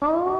Oh.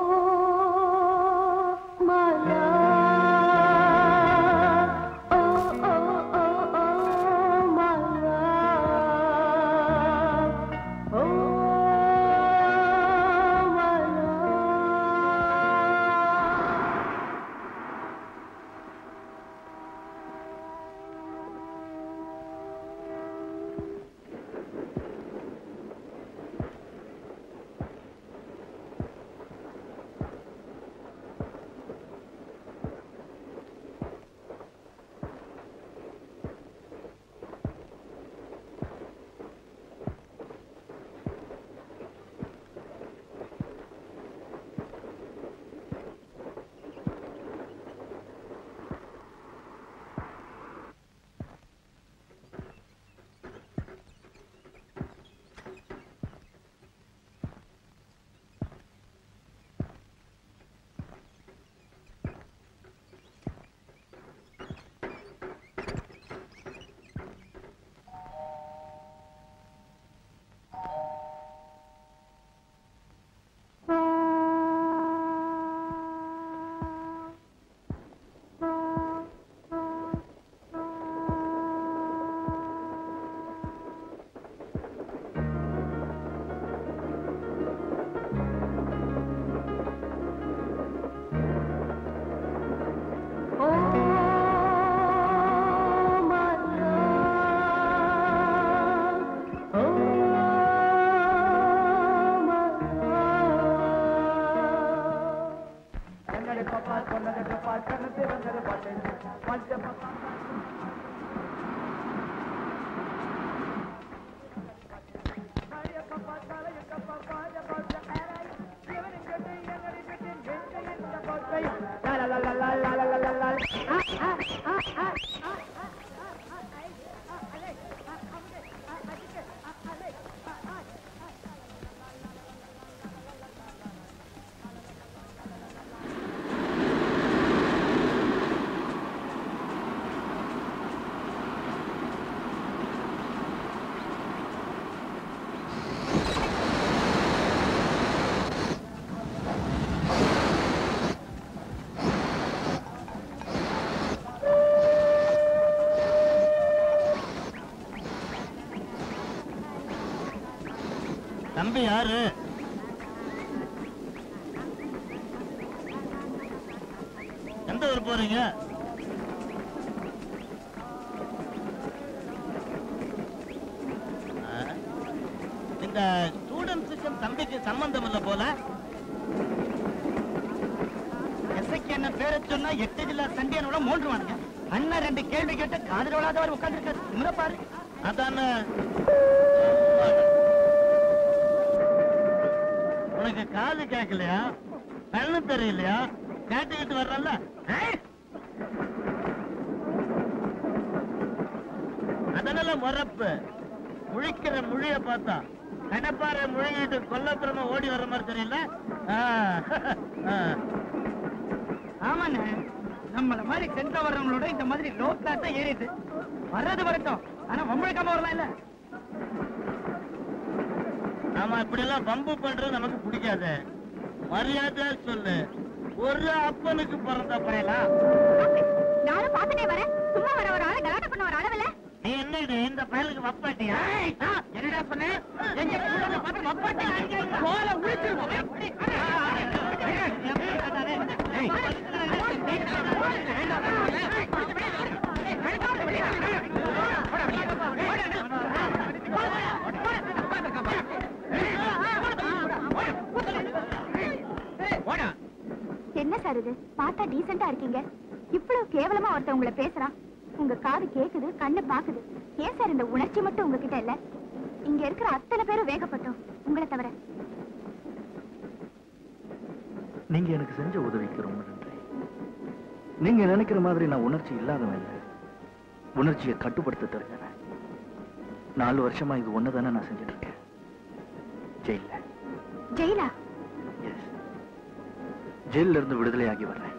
தம்பி யாரு? எந்த ஊர் போறீங்க? இந்த ஸ்டூடெண்ட்ஸுக்கும் தம்பிக்கு சம்பந்தம் இல்ல போல. எஸ்ஐக்கு என்ன பேரை சொன்னா எட்டு ஜில்லா சண்டியனோட மூன்று வானுங்க அண்ணன் ரெண்டு கேள்வி கேட்டு காதல் விழாதவர் உட்கார்ந்துருக்காரு. இவரை பாரு. அதான்? காது கேட்கலையா கண்ணு தெரியலையா? கேட்டுக்கிட்டு வர்றல்ல. அதனால முறப்பு. முழிக்கிற முழிய பார்த்தா. கடப்பாறை முழுகிட்டு கொல்லப்புறமா ஓடி வர்ற மாதிரி தெரியல. ஆமாண்ண. நம்மள மாதிரி சென்ட்ரா வர்றவங்களோட இந்த மாதிரி லோ கிளாஸ் தான் ஏறிது வர்றது வரட்டும். ஆனா வம்பழுக்காம வரலாம் இல்ல. ஆமா இப்படி எல்லாம் பம்பு பண்றது நமக்கு பிடிக்காது மரியாதையா சொல்லு ஒரு அப்பனுக்கு பிறந்த பயலா நானும் பார்த்துட்டே வரேன் சும்மா வர ஒரு ஆளை கலாட்டம் பண்ண ஒரு அளவுல நீ என்னடி இந்த பயலுக்கு வப்பாட்டியா என்னடா சொன்ன எங்க கூட பார்த்து மப்பாட்டி கோல என்ன சார் இது? பார்த்தா டீசெண்டா இருக்கீங்க. இவ்வளவு கேவலமா ஒருத்தன் உங்களை பேசுறான். உங்க காது கேக்குது கண்ணு பாக்குது. ஏன் சார் இந்த உணர்ச்சி மட்டும் உங்ககிட்ட இல்ல? இங்க இருக்கிற அத்தனை பேரும் வேகப்பட்டோம். உங்களை தவிர. நீங்க எனக்கு செஞ்ச உதவிக்கு ரொம்ப நன்றி. நீங்க நினைக்கிற மாதிரி நான் உணர்ச்சி இல்லாதவன் இல்லை. உணர்ச்சியை கட்டுப்படுத்த தெரிஞ்சவன். நாலு வருஷமா இது ஒண்ணுதானே நான் செஞ்சுட்டு இருக்கேன். ஜெயில ஜெயிலா? ஜெயில இருந்து விடுதலையாகி வர்றேன்.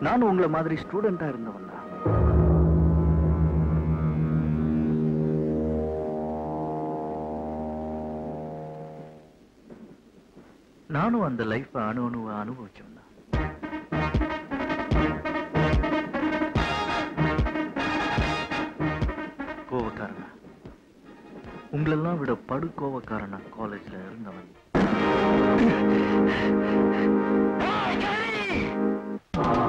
நானும் உங்களை மாதிரி ஸ்டூடெண்டா இருந்தவன் தான். நானும் அந்த லைப் அணு அணுவ அனுபவிச்சவன் தான். உங்களெல்லாம் விட படுகோவக்காரனா காலேஜ்ல இருந்தவன். Oh,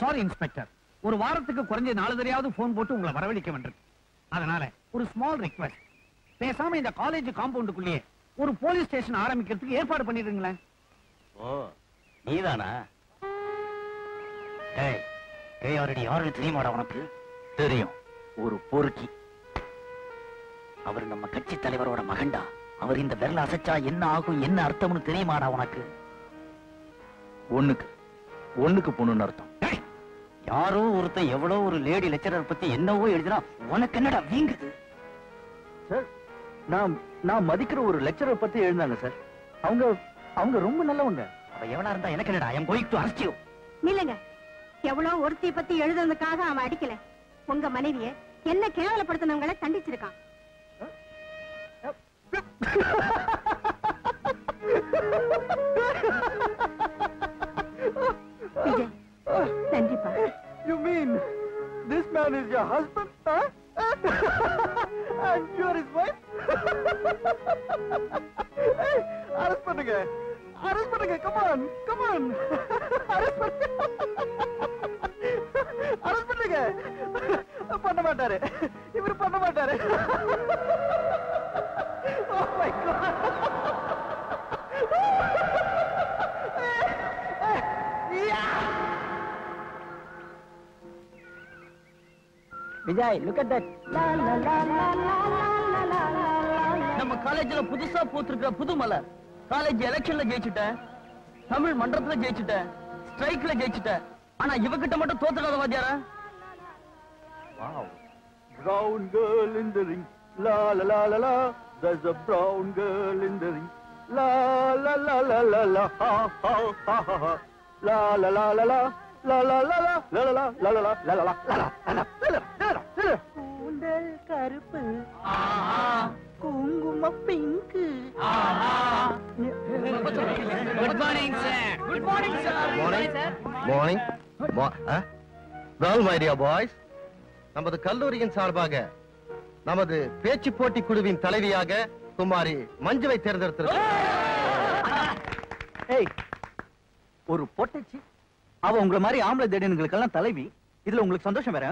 சாரி இன்ஸ்பெக்டர் ஒரு வாரத்துக்கு குறைஞ்ச நாலு தடையாவது போன் போட்டு உங்களை வரவழைக்க வேண்டியது அதனால ஒரு ஸ்மால் ரிக்வெஸ்ட் பேசாம இந்த காலேஜ் காம்பவுண்டுக்குள்ளேயே ஒரு போலீஸ் ஸ்டேஷன் ஆரம்பிக்கிறதுக்கு ஏற்பாடு பண்ணிடுங்களேன். ஓ நீதானா? ஏய் ஏய் அவரடி யாருன்னு தெரியுமாடா உனக்கு? தெரியும். ஒரு பொறுக்கி. அவர் நம்ம கட்சி தலைவரோட மகன்டா. அவர் இந்த விரல அசைச்சா என்ன ஆகும் என்ன அர்த்தம்னு தெரியுமாடா உனக்கு? ஒண்ணுக்கு. ஒண்ணுக்கு பொண்ணுன்னு அர்த்தம். யாரோ ஒருத்தன் எவ்வளோ ஒரு லேடி லெக்சரர் பத்தி என்னவோ எழுதினா உனக்கு என்னடா வீங்குது சார் நான் நான் மதிக்கிற ஒரு லெக்சரர் பத்தி எழுந்தாங்க சார். அவங்க அவங்க ரொம்ப நல்லவங்க. அவ எவனா இருந்தா எனக்கு என்னடா என் கோயிக் டு அரசியோ நில்லுங்க எவ்வளவு ஒருத்திய பத்தி எழுதுனதுக்காக அவன் அடிக்கல. உங்க மனைவிய என்ன கேவலப்படுத்தினவங்கள தண்டிச்சிருக்கான். விஜய். நன்றிப்பா you mean this man is your husband and your is wife arrest பண்ணுங்க. அரெஸ்ட் பண்ணுங்க. Come on come on arrest பண்ணுங்க அரெஸ்ட் பண்ணுங்க. பண்ண மாட்டாரு. இவர் பண்ண மாட்டாரு. ஓ my god Vijay look at that நம்ம காலேஜ்ல புதுசா பூத்திருக்கிற புது மலர் காலேஜ் எலெக்ஷன்ல ஜெயிச்சுட்டேன் தமிழ் மன்றத்துல ஜெயிச்சுட்டேன் ஸ்ட்ரைக்ல ஜெயிச்சுட்டேன் ஆனா இவகிட்ட மட்டும் தோத்துக்காத வாத்தியாரா Wow. Brown girl in the ring. La la la la la. There's a brown girl in the ring. La la la la la la. Ha ha ha ha la la. La la la la la la la la la la la la la la la la. கூந்தல் கருப்பு. குங்கும pink good morning sir good morning sir Morning. Morning well my dear boys நமது கல்லூரியின் சார்பாக நமது பேச்சு போட்டி குழுவின் தலைவியாக குமாரி மஞ்சுவை தேர்ந்தெடுத்திருக்கிறோம் ஏய் ஒரு பொட்டச்சி. அவ உங்களை மாதிரி ஆம்பளை தேடினுங்களுக்கெல்லாம் தலைவி. இதுல உங்களுக்கு சந்தோஷம் வேற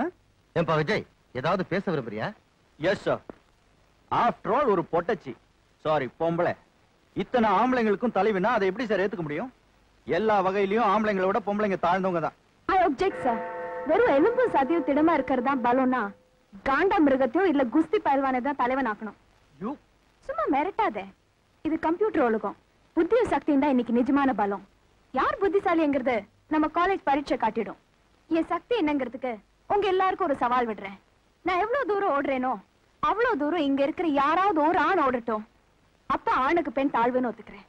ஏன்பா விஜய் ஏதாவது பேச விரும்புறியா? எஸ் சார் ஆஃப்டர் ஆல் ஒரு பொட்டச்சி. சாரி பொம்பளை. இத்தனை ஆம்பளைங்களுக்கும் தலைவினா அதை எப்படி சார் ஏத்துக்க முடியும்? எல்லா வகையிலயும் ஆம்பளைங்களை விட பொம்பளைங்க தாழ்ந்தவங்க தான். ஐ ஒப்ஜெக்ட் சார் வெறும் எலும்பு சதையும் திடமா இருக்கிறது தான் பலம்னா காண்டா மிருகத்தையும் இல்ல குஸ்தி பயில்வானை தான் தலைவன் ஆக்கணும். யூ சும்மா மிரட்டாதே. இது கம்ப்யூட்டர் உலகம். புத்தியும் சக்தியும் தான் இன்னைக்கு நிஜமான பலம். யார் புத்திசாலிங்கிறது நம்ம காலேஜ் பரீட்சை காட்டிடும். என் சக்தி என்னங்கிறதுக்கு உங்க எல்லாருக்கும் ஒரு சவால் விடுறேன். நான் எவ்வளவு தூரம் ஓடுறேனோ அவ்வளவு தூரம் இங்க இருக்கிற யாராவது ஒரு ஆண் ஓடட்டும். அப்ப ஆணுக்கு பெண் தாழ்வுன்னு ஒத்துக்கிறேன்.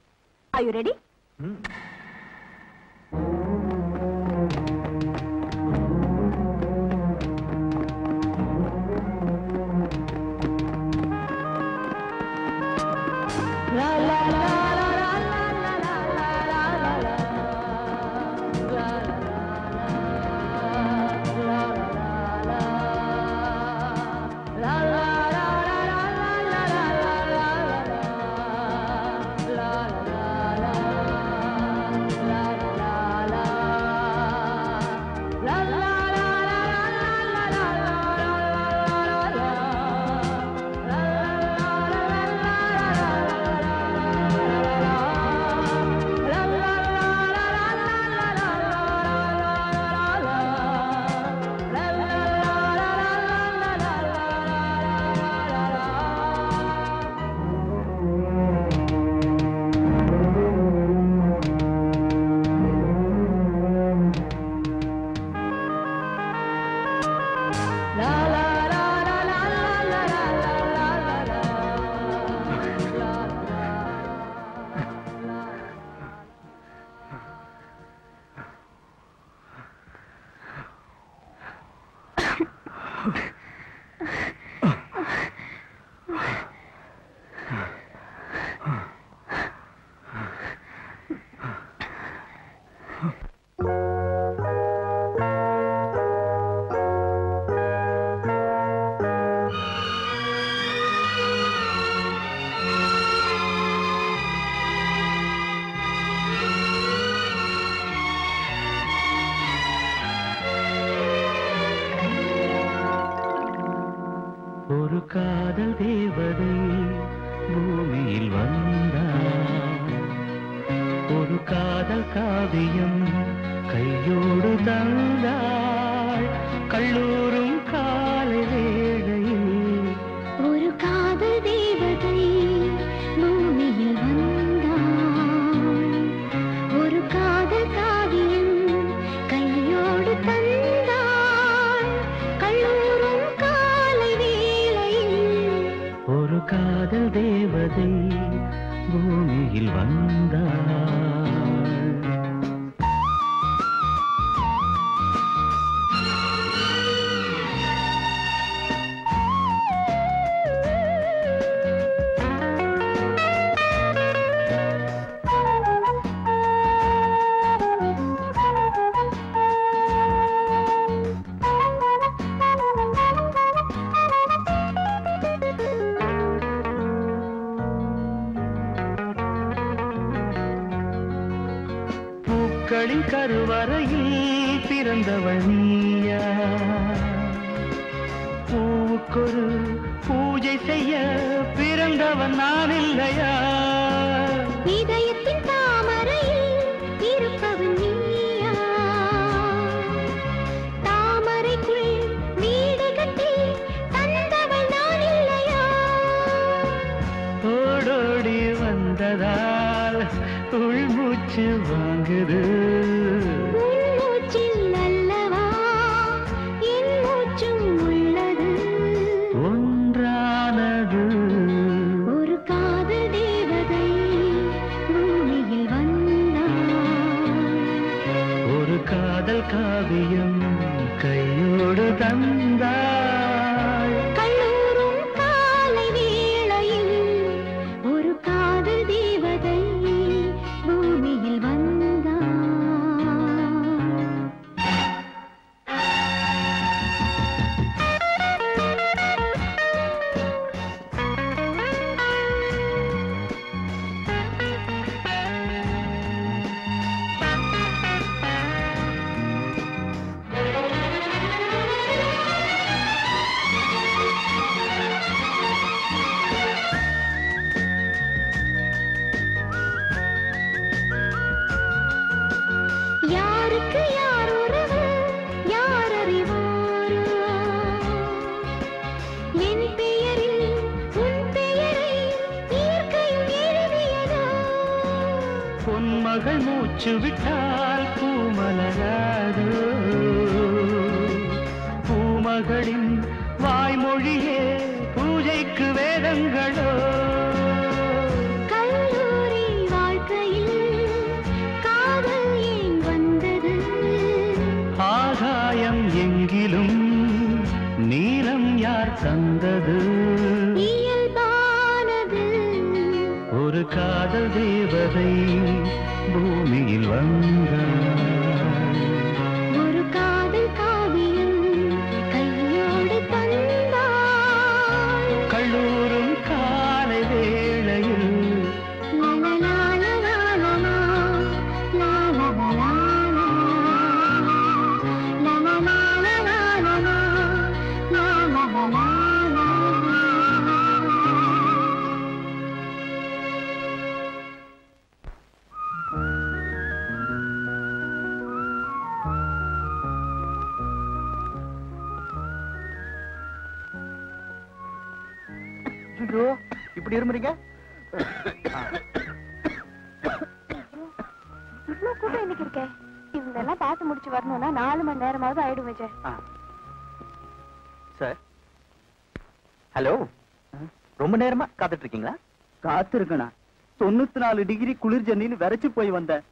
இருக்கணும் தொண்ணூத்தி நாலு டிகிரி குளிர் ஜன்னின்னு விரைச்சு போய் வந்தேன்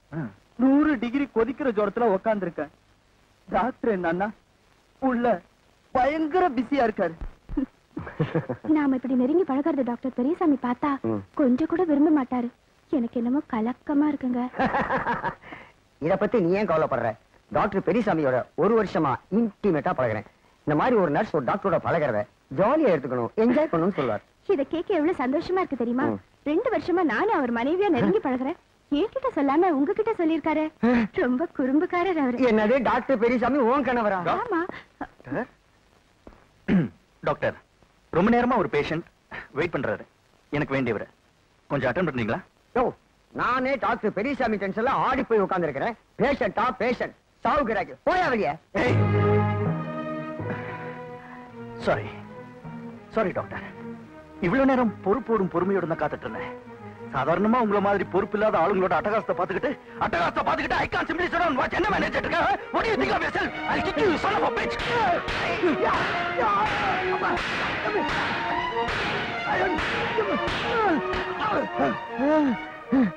நூறு டிகிரி கொதிக்கிற ஜோரத்துல உக்காந்துருக்கேன் டாக்டர் என்னன்னா உள்ள பயங்கர பிஸியா இருக்காரு. நாம இப்படி நெருங்கி பழகிறது டாக்டர் பெரியசாமி பார்த்தா கொஞ்சம் கூட விரும்ப மாட்டாரு. எனக்கு என்னமோ கலக்கமா இருக்குங்க. இத பத்தி நீ ஏன் கவலைப்படுற? டாக்டர் பெரியசாமியோட ஒரு வருஷமா இன்டிமேட்டா பழகிறேன். இந்த மாதிரி ஒரு நர்ஸ் ஒரு டாக்டரோட பழகிறத ஜாலியா எடுத்துக்கணும் என்ஜாய் பண்ணணும்னு சொல்வார் இத கேட்க எவ்வளவு சந்தோஷமா இருக்கு தெரியுமா? ரெண்டு வருஷமா நானும் அவர் மனைவியா நெருங்கி பழகிறேன். என்கிட்ட சொல்லாம உங்ககிட்ட சொல்லிருக்காரு ரொம்ப குறும்புக்காரர் அவரு. என்னது டாக்டர் பெரியசாமி ஓன் கணவரா? ஆமா. டாக்டர் ரொம்ப நேரமா ஒரு பேஷண்ட் வெயிட் பண்றாரு. எனக்கு வேண்டியவர் கொஞ்சம் அட்டன் பண்றீங்களா ஓ நானே டாக்டர் பெரியசாமி டென்ஷன்ல ஆடி போய் உட்கார்ந்து இருக்கிறேன் பேஷண்டா பேஷண்ட் சாவு கிராக்கி போயா சாரி சாரி டாக்டர் இவ்வளவு நேரம் பொறுப்போடும் பொறுமையோடு தான் காத்துட்டு இருந்தேன். சாதாரணமா உங்கள மாதிரி பொறுப்பு இல்லாத ஆளுங்களோட அட்டகாசத்தை பாத்துக்கிட்டு அட்டகாசத்தை பாத்துக்கிட்டு I can simply surround watch என்ன மேனேஜ் இருக்க? What you think of your self I kick you son of a bitch.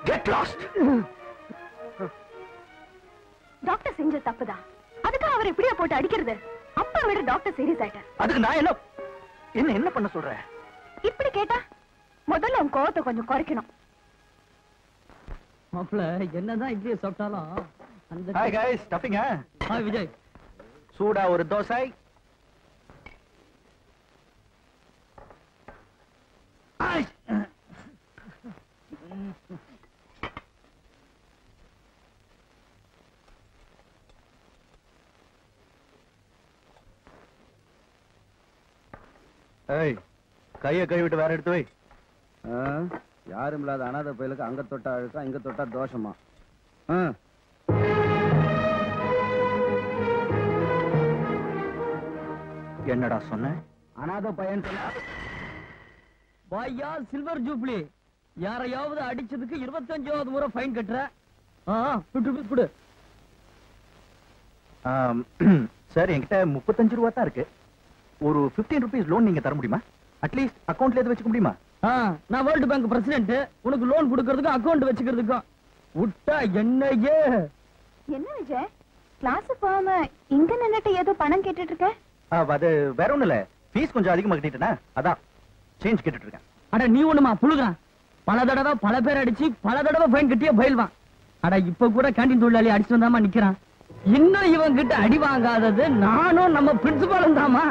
Get lost doctor செஞ்ச தப்புதான் அதுக்கு அவர் இப்படியே போட்டு அடிக்கிறது? அப்பா விட டாக்டர் சீரியஸ் ஆயிட்டார். அதுக்கு நான் என்ன என்ன என்ன பண்ண சொல்றேன்? இப்படி கேட்டா முதல்ல உன் கோவத்தை கொஞ்சம் குறைக்கணும். மாப்பிள்ள என்னதான் இட்லியை சாப்பிட்டாலும் அந்த ஹாய் கைஸ் தப்பிங்க ஹாய் விஜய் சூடா ஒரு தோசை. ஏய் கைய கை விட்டு வேற எடுத்து வை. யாரும் இல்லாத அனாதை பயலுக்கு அங்க தொட்டா அழுக்கா இங்க தொட்டா தோஷமா? ஆ. என்னடா சொன்ன? அனாதை பையன் வாயா சில்வர் ஜூப்ளி. யாரையாவது அடிச்சதுக்கு இருபத்தஞ்சாவது முறை ஃபைன் கட்டுற. கொடு சார் என்கிட்ட முப்பத்தஞ்சு ரூபா தான் இருக்கு. ஒரு 15 ருபீஸ் லோன் நீங்க தர முடியுமா? அட்லீஸ்ட் அக்கவுண்ட்ல எது வச்சுக்க முடியுமா? நான் வேர்ல்டு பேங்க் பிரசிடென்ட் உனக்கு லோன் கொடுக்கறதுக்கும் அக்கவுண்ட் வச்சுக்கிறதுக்கும். விட்டா என்னையே? என்ன விஜய்? கிளாஸ் போகாம இங்க நின்னுட்டு ஏதோ பணம் கேட்டுட்டு இருக்க ஆ, அது வேற ஒண்ணும் இல்ல. ஃபீஸ் கொஞ்சம் அதிகமா கட்டிட்டேனா? அதான். சேஞ்ச் கேட்டுட்டு இருக்கேன் அட நீ ஒண்ணுமா? புழுகிறான். பல தடவை பல பேர் அடிச்சு பல தடவை ஃபைன் கட்டியே பயில்வான் அட இப்ப கூட கேண்டீன் தொழிலாளி அடிச்சு வந்தாமா நிக்கிறான். இன்னும் இவன் கிட்ட அடி வாங்காதது நானும் நம்ம பிரின்சிபாலும் தாமா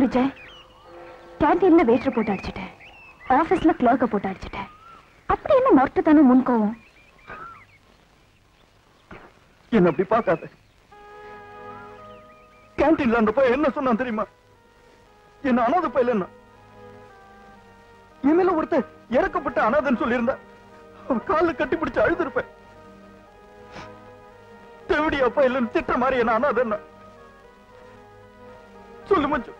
விஜய் கேண்டீன்ல வெயிட்டர் போட்டு அடிச்சிட்டேன். ஆபீஸ்ல கிளர்க்க போட்டு அடிச்சிட்டேன். அப்படி என்ன மொரட்டுத்தனம் முன்கோவம் என்ன அப்படி பார்க்காத? கேன்டீன்ல அந்த பையன் என்ன சொன்னான் தெரியுமா? என்ன அனாதை பையல இனிமேல ஒருத்தர் இறக்கப்பட்ட அனாதைன்னு சொல்லியிருந்த அவன் காலில் கட்டி பிடிச்சு அழுதுருப்பேன். தேவடி அப்பா இல்லைன்னு திட்ட மாதிரி என்ன அனாதன் சொல்லு மஞ்சு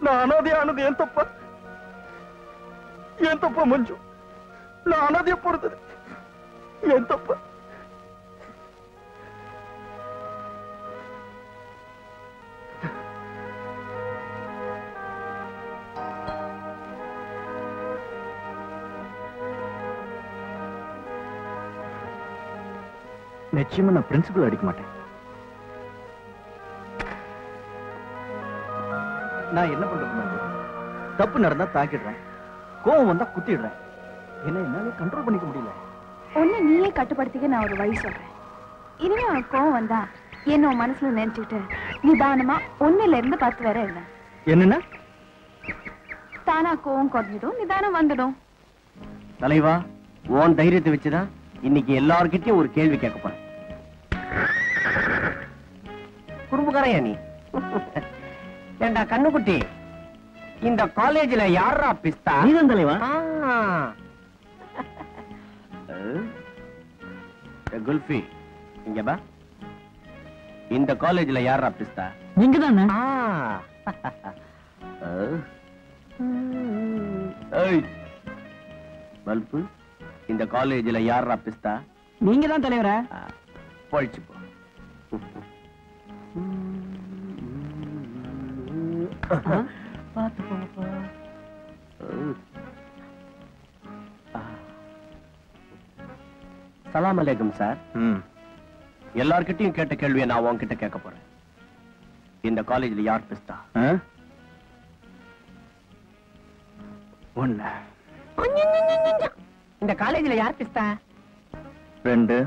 நான் அனாதையானது என் தப்பா? என் தப்பா மஞ்சு? நான் அனாதைய பொறுத்தது என் தப்பா? நிச்சயமா நான் பிரின்சிபல் அடிக்க மாட்டேன். நான் என்ன பண்றது? தப்பு நடந்தா தாக்கிடுறேன். கோவம் வந்தா குத்திடுறேன். என்ன என்னால கண்ட்ரோல் பண்ணிக்க முடியல. ஒண்ணு நீயே கட்டுப்படுத்திக்க நான் ஒரு வழி சொல்றேன். இனிமே உனக்கு கோவம் வந்தா என்ன மனசுல நினைச்சுக்கிட்டு நிதானமா ஒண்ணுல இருந்து பத்து வரை இல்லை என்னன்னா? தானா கோவம் குறைஞ்சிடும் நிதானம் வந்துடும். தலைவா உன் தைரியத்தை வச்சுதான் இன்னைக்கு எல்லார்கிட்டயும் ஒரு கேள்வி கேட்க போறேன். குறும்புக்காரையா நீ. ஏண்டா கண்ணுக்குட்டி இந்த காலேஜ்ல யாரா பிஸ்தா? நீதான் தலைவா குல்ஃபி இங்க பா இந்த காலேஜ்ல யாரா பிஸ்தா? நீங்க தானே பல்பு இந்த காலேஜ்ல யாரா பிஸ்தா? நீங்க தான் தலைவரா. ஆ, பார்த்து போப்பா சலாம் அலைக்கும் சார். எல்லார்கிட்டயும் கேட்ட கேள்வியை நான் உன்கிட்ட கேட்க போறேன். இந்த காலேஜ்ல யார் பிஸ்தா ஒண்ணு. இந்த காலேஜ்ல யார் பிஸ்தா ரெண்டு.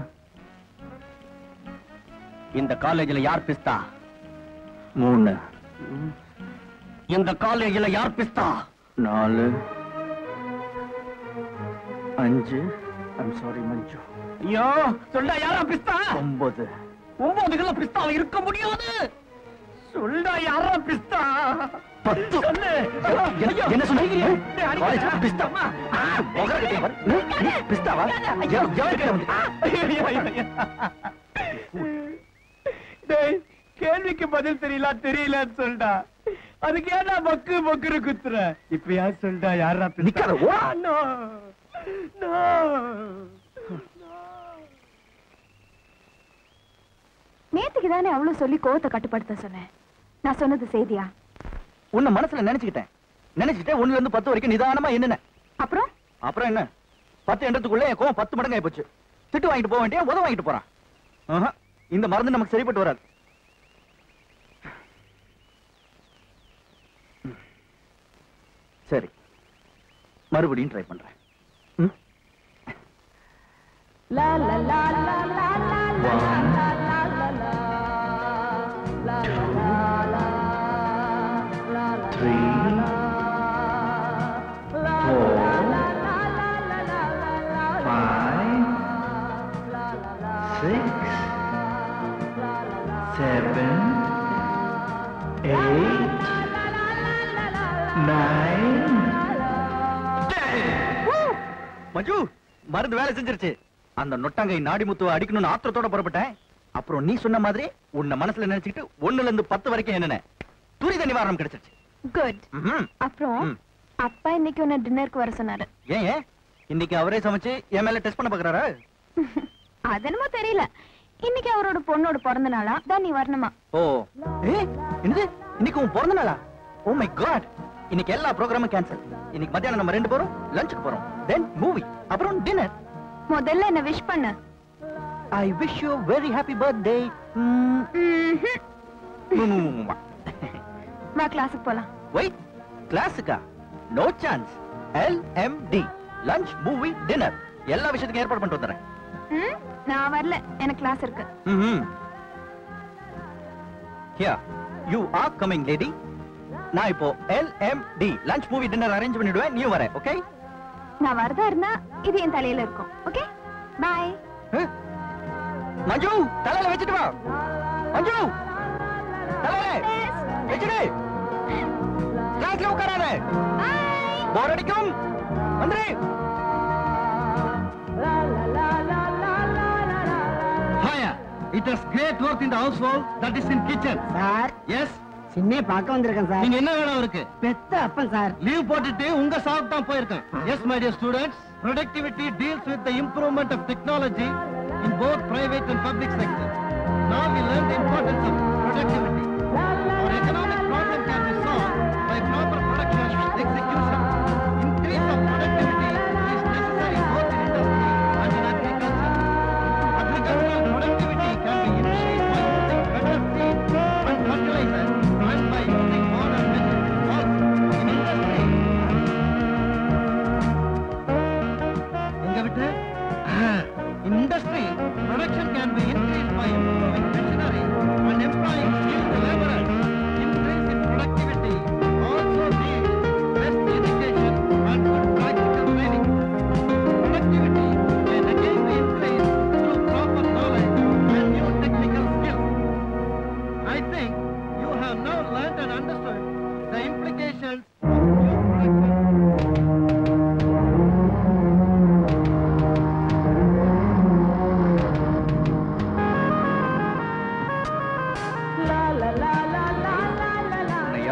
இந்த காலேஜ்ல யார் பிஸ்தா மூணு. இந்த காலேஜ்ல யார் பிஸ்தா? நாலு. அஞ்சு. I'm sorry Manju. ஐயோ சொல்டா யாரா பிஸ்தா? ஒன்பது ஒன்பது கிலோ பிஸ்தா இருக்க முடியாது. சொல்டா யாரா பிஸ்தா? பத்து. என்ன- என்ன சொன்ன? டேய், அடிக்காத. காலேஜ் பிஸ்தா. அம்மா. முகர கட்டி பாரு. நீ பிஸ்தாவா? கேள்விக்கு பதில் தெரியல தெரியலன்னு சொல்டா அதுக்கு ஏன்டா பக்கு பக்குன்னு குத்துற. இப்ப யார் சொல்டா யாரா? நிக்காத. நேத்துக்கு தானே அவ்வளவு சொல்லி கோவத்தை கட்டுப்படுத்த சொன்னேன். நான் சொன்னது செய்தியா? உன்னை மனசுல நினைச்சுக்கிட்டேன். நினைச்சுக்கிட்டே ஒண்ணுல இருந்து பத்து வரைக்கும் நிதானமா என்னென்ன அப்புறம்? அப்புறம் என்ன? பத்து எண்ணத்துக்குள்ள என் கோவம் பத்து மடங்கு ஆயிப்போச்சு திட்டு வாங்கிட்டு போக வேண்டிய உத வாங்கிட்டு போறான். ஆஹா, இந்த மருந்து நமக்கு சரிப்பட்டு வராது. சரி. மறுபடியும் ட்ரை பண்றேன். ம்? One, மருந்து வேலை செஞ்சிருச்சு. அந்த நொட்டாங்கை நாடி முத்துவ அடிக்கணும்னு ஆத்திரத்தோட புறப்பட்டேன். அப்புறம் நீ சொன்ன மாதிரி உன்னை மனசுல நினைச்சுக்கிட்டு ஒண்ணுல இருந்து பத்து வரைக்கும் என்னென்ன? துரித நிவாரணம் கிடைச்சிருச்சு. குட். அப்புறம். அப்பா இன்னைக்கு உன்னை டின்னருக்கு வர சொன்னாரு. ஏன் இன்னைக்கு அவரே சமைச்சு என் மேல டெஸ்ட் பண்ண பாக்குறாரா? அது என்னமோ தெரியல. இன்னைக்கு அவரோட பொண்ணோட பிறந்த நாளா? தான் நீ வரணுமா? ஓ. ஏ என்னது? இன்னைக்கு உன் பிறந்த நாளா? ஓ மை காட் இன்னைக்கு எல்லா ப்ரோக்ராமும் கேன்சல் இன்னைக்கு மத்தியானம் நம்ம ரெண்டு பேரும் லஞ்சுக்கு போறோம். தென் மூவி அப்புறம் டின்னர் முதல்ல என்ன விஷ் பண்ணு. I wish you very happy birthday. வா கிளாஸுக்கு போலாம். Wait கிளாஸுக்கா no chance L M D lunch movie dinner எல்லா விஷயத்துக்கும் ஏற்பாடு பண்ணிட்டு வந்துடுறேன். ம், நான் வரல. எனக்கு கிளாஸ் இருக்கு. Here, you are coming, lady. நான் இப்போ LMD lunch movie dinner arrange பண்ணிடுவேன். நீ வர ஓகே நான் வரதா இருந்தா இது என் தலையில இருக்கும் ஓகே பாய் மஞ்சு தலையில வச்சுட்டு வா. மஞ்சு தலையில வச்சுடு. கிளாஸ்ல உட்காராத. போர் அடிக்கும். வந்துரு! It has great work in the household, that is in kitchen. Sir Yes? சின்ன பார்க்க வந்திருக்கேன் சார் நீங்க என்ன வேணும் அவருக்கு பெத்த அப்பன் சார் லீவ் போட்டுட்டு உங்க சாவுக்கு தான் போயிருக்கேன் yes my dear students productivity deals with the improvement of technology in both private and public sector now we learn the importance of productivity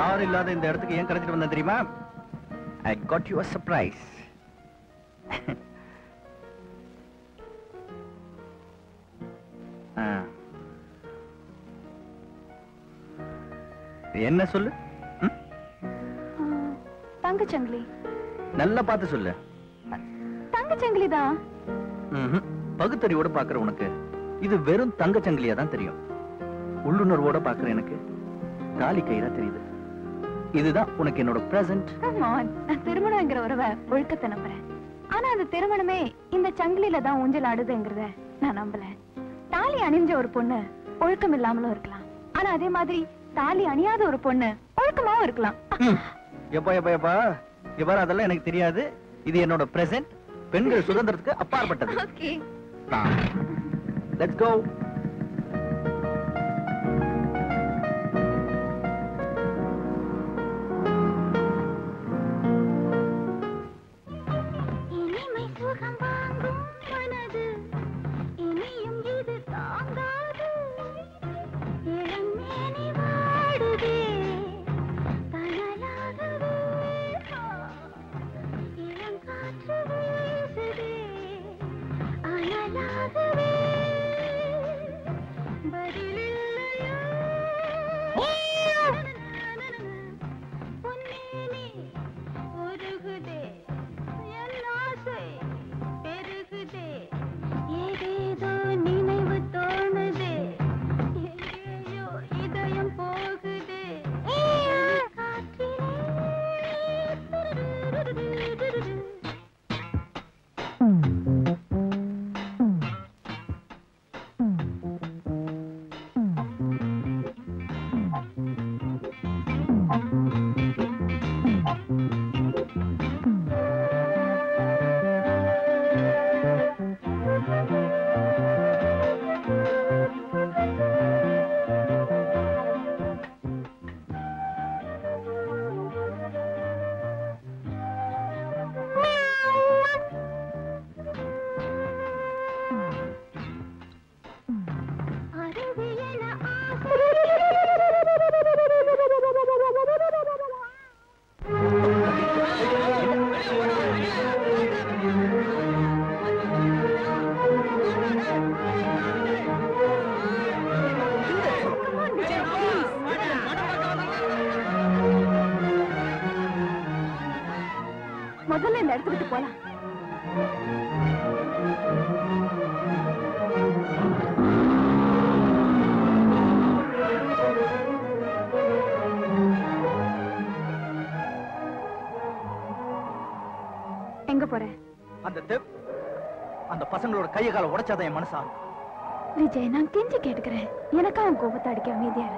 யாரும் இல்லாத இந்த இடத்துக்கு ஏன் கிடைச்சிட்டு வந்தேன் தெரியுமா? ஐ காட் யூ சர்ப்ரைஸ் என்ன சொல்லு? தங்கச்சங்கிலி நல்லா பார்த்து சொல்லு. தங்கச்சங்கிலி தான். பகுத்தறிவோட பாக்குற உனக்கு. இது வெறும் தங்கச்சங்கிலியா தான் தெரியும். உள்ளுணர்வோட பாக்குற எனக்கு. தாலி கயிறா தெரியுது. இதுதான் உனக்கு என்னோட பிரசன்ட். நான் திருமணங்கிற உறவை ஒழுக்கத்தை நம்புறேன். ஆனா அந்த திருமணமே இந்த சங்கிலில தான் ஊஞ்சல் ஆடுதுங்கிறத நான் நம்பல தாலி அணிஞ்ச ஒரு பொண்ணு ஒழுக்கம் இல்லாமலும் இருக்கலாம். ஆனா அதே மாதிரி தாலி அணியாத ஒரு பொண்ணு ஒழுக்கமாவும் இருக்கலாம். எப்பா எப்பா எப்பா? இவ்வாறு அதெல்லாம் எனக்கு தெரியாது. இது என்னோட பிரசன்ட் பெண்கள் சுதந்திரத்துக்கு அப்பாற்பட்டது. லெட்ஸ் கோ அந்த தெப் அந்த பசங்களோட கையை கால உடைச்சாதான் என் மனசா விஜய் நான் கெஞ்சி கேட்டுக்கிறேன். எனக்கா உன் கோபத்தை அடிக்க அமைதியா.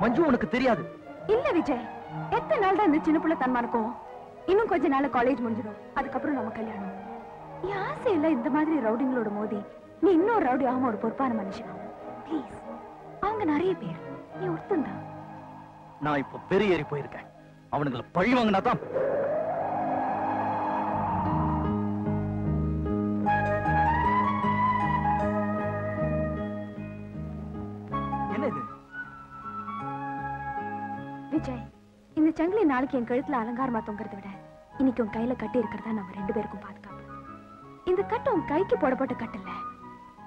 மஞ்சு உனக்கு தெரியாது. இல்ல விஜய் எத்தனை நாள் தான் இந்த சின்ன புள்ள தன்மா இருக்கும்? இன்னும் கொஞ்ச நாள்ல காலேஜ் முடிஞ்சிடும். அதுக்கப்புறம் நம்ம கல்யாணம். என் ஆசை இல்ல இந்த மாதிரி ரவுடிங்களோட மோதி நீ இன்னொரு ரவுடி ஆகாம ஒரு பொறுப்பான மனுஷன்? ப்ளீஸ் அவங்க நிறைய பேர். நீ ஒருத்தந்தான் நான் இப்ப பெரிய ஏறி போயிருக்கேன். அவனுங்களை பழி வாங்கினா தான் சங்கிலி நாளைக்கு என் கழுத்துல அலங்காரமா தொங்குறத விட இன்னைக்கு உன் கையில கட்டி இருக்கிறதா நம்ம ரெண்டு பேருக்கும் பாதுகாப்பு. இந்த கட்டு உன் கைக்கு போடப்பட்ட கட்டு இல்ல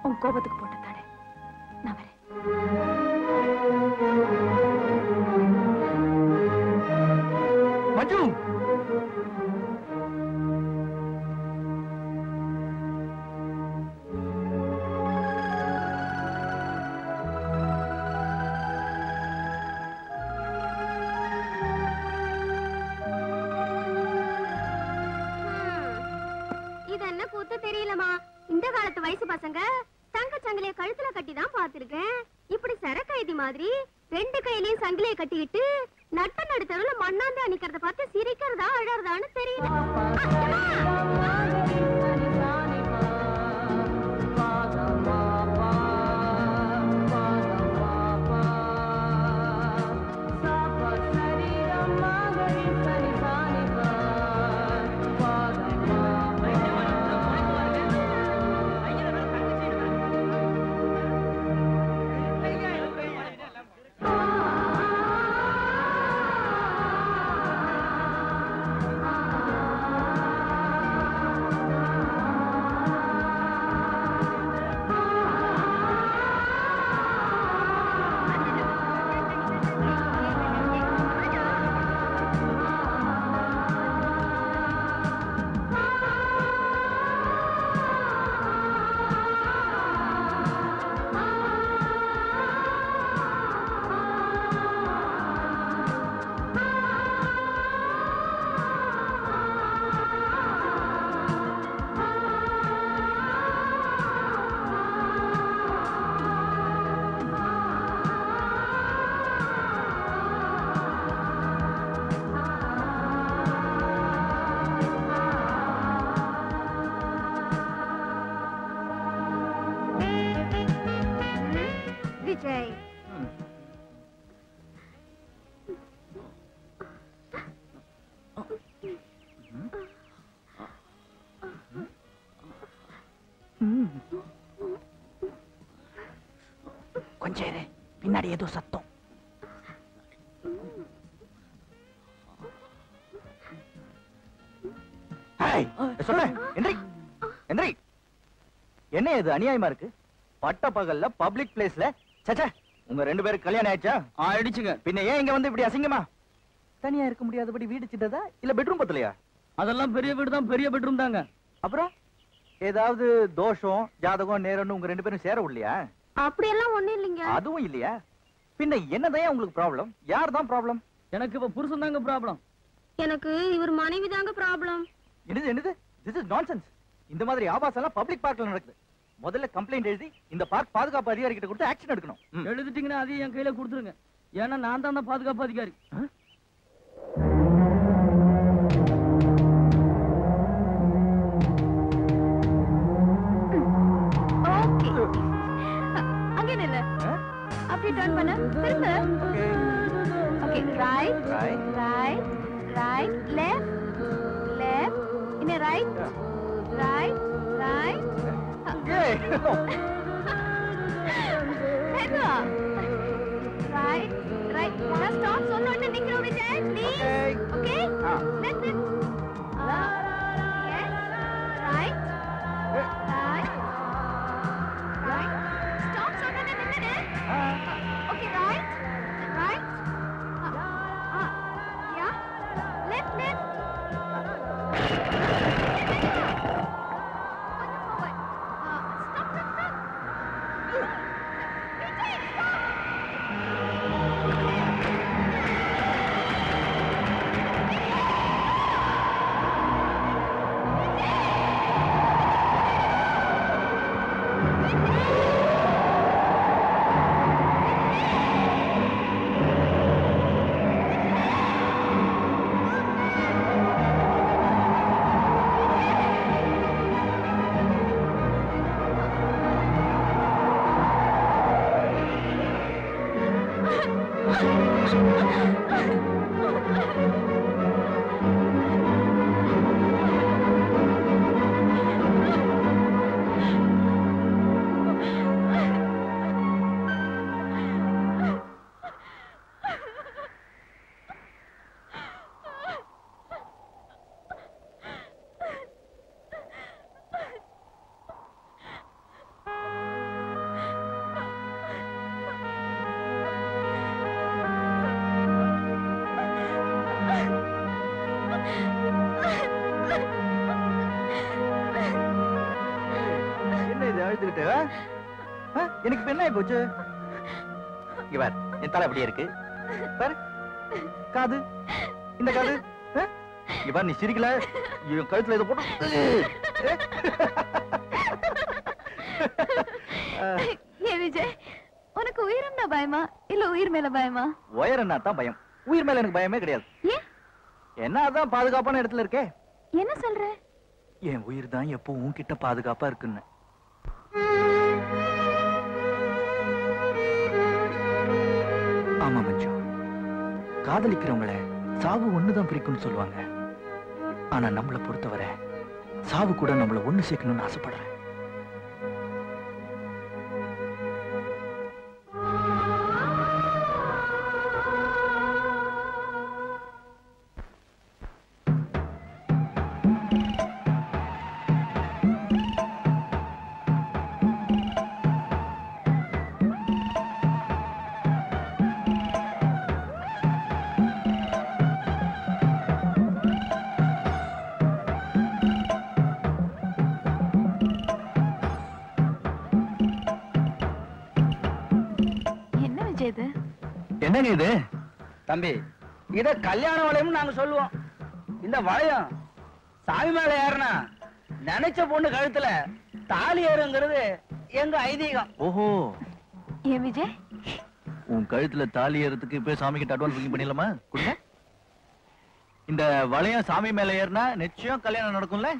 உன் கோபத்துக்கு போட்ட தடை. நான் வரேன். birthday. கொஞ்சம் பின்னாடி ஏதோ சத்தம். என்ன இது அநியாயமா இருக்கு? பட்ட பகல்ல பப்ளிக் பிளேஸ்ல சச்சா உங்க ரெண்டு பேருக்கு கல்யாணம் ஆயிடுச்சா? ஆயிடுச்சுங்க பின்ன ஏன் இங்க வந்து இப்படி அசிங்கமா? தனியா இருக்க முடியாதபடி வீடு சின்னதா இல்ல பெட்ரூம் பத்தலையா? அதெல்லாம் பெரிய வீடு தான் பெரிய பெட்ரூம் தாங்க. அப்புறம்? ஏதாவது தோஷம் ஜாதகம் நேரம்னு உங்க ரெண்டு பேரும் சேர விடலையா? அப்படியெல்லாம் ஒண்ணும் இல்லைங்க. அதுவும் இல்லையா? பின்ன என்னதான் உங்களுக்கு ப்ராப்ளம் யார் தான் ப்ராப்ளம் எனக்கு இப்ப புருஷன் தாங்க ப்ராப்ளம் எனக்கு இவர் மனைவி தாங்க ப்ராப்ளம் என்னது என்னது? திஸ் இஸ் நான்சென்ஸ் இந்த மாதிரி ஆபாசம் எல்லாம் பப்ளிக் பார்க்ல நடக்குது. முதல்ல கம்ப்ளைண்ட் எழுதி இந்த பார்க் பாதுகாப்பு அதிகாரி கிட்ட கொடுத்து ஆக்ஷன் எடுக்கணும். எழுதிட்டீங்கன்னா அதையும் என் கையில கொடுத்துருங்க. ஏன்னா நான் தான் அந்த பாதுகாப்பு அதிகாரி. ஓகே. அங்க நில்லு. Gay! Right, right. Wanna stop? So no, it's a Vijay. please. Okay. Okay? Ah. That's it. Uh, yes. Right. எனக்கு இப்ப என்ன போச்சு? இங்க பார் என் தலை அப்படியே இருக்கு. பாரு. காது. இந்த காது? இங்க பாரு நீ சிரிக்கல. என் கழுத்துல இதை போட்டு ஏ விஜய் உனக்கு உயிரம்னா பயமா? இல்ல உயிர் மேல பயமா? உயரம்னா தான் பயம். உயிர் மேல எனக்கு பயமே கிடையாது. என்ன அதான் பாதுகாப்பான இடத்துல இருக்கே? என்ன சொல்ற? என் உயிர் தான் எப்போ உன்கிட்ட பாதுகாப்பா இருக்குன்னு. காதலிக்கிறவங்கள சாவு ஒண்ணுதான் பிரிக்கும்னு சொல்லுவாங்க. ஆனா நம்மள பொறுத்தவரை சாவு கூட நம்மளை ஒண்ணு சேர்க்கணும்னு ஆசைப்படுறேன். என்னங்க இது? தம்பி இத கல்யாண வளையம் நாங்க சொல்லுவோம். இந்த வளையம் சாமி மேல ஏறினா நினைச்ச பொண்ணு கழுத்துல தாலி ஏறுங்கிறது எங்க ஐதீகம். ஓஹோ. ஏன் விஜய்? உன் கழுத்துல தாலி ஏறதுக்கு இப்ப சாமி கிட்ட அட்வான்ஸ் புக்கிங் பண்ணிடலாமா? கொடுங்க. இந்த வளையம் சாமி மேல ஏறினா நிச்சயம் கல்யாணம் நடக்கும்ல?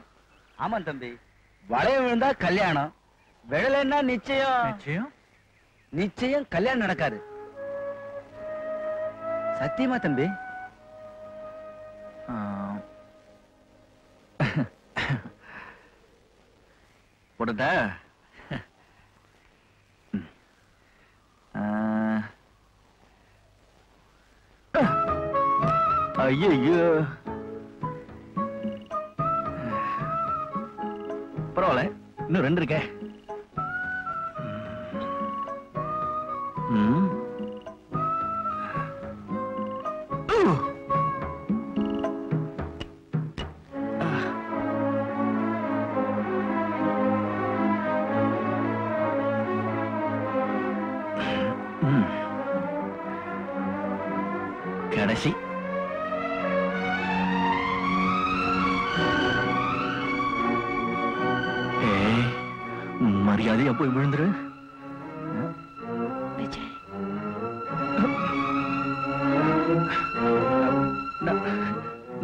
ஆமா தம்பி. வளையம் விழுந்தா கல்யாணம் விழலைன்னா நிச்சயம். நிச்சயம்? நிச்சயம் கல்யாணம் நடக்காது. சத்தியமா தம்பி? போடுதா ஐயோ பரவாயில்ல இன்னும் ரெண்டு இருக்கேன் ம்.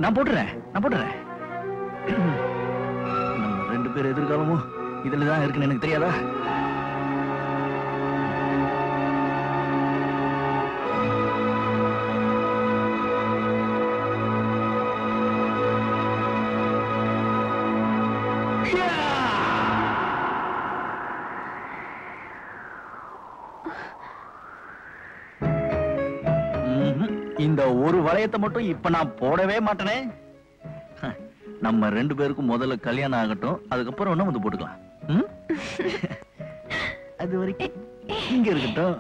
நான் போட்டுறேன் நான் போட்டுறேன். நம்ம ரெண்டு பேர் எதிர்காலமும் இதில் தான் இருக்குன்னு எனக்கு தெரியாதா? வளையத்தை மட்டும் இப்ப நான் போடவே மாட்டேனே. நம்ம ரெண்டு பேருக்கும் முதல்ல கல்யாணம் ஆகட்டும் அதுக்கப்புறம் ஒன்னும் வந்து போட்டுக்கலாம். அது வரைக்கும் இங்க இருக்கட்டும்.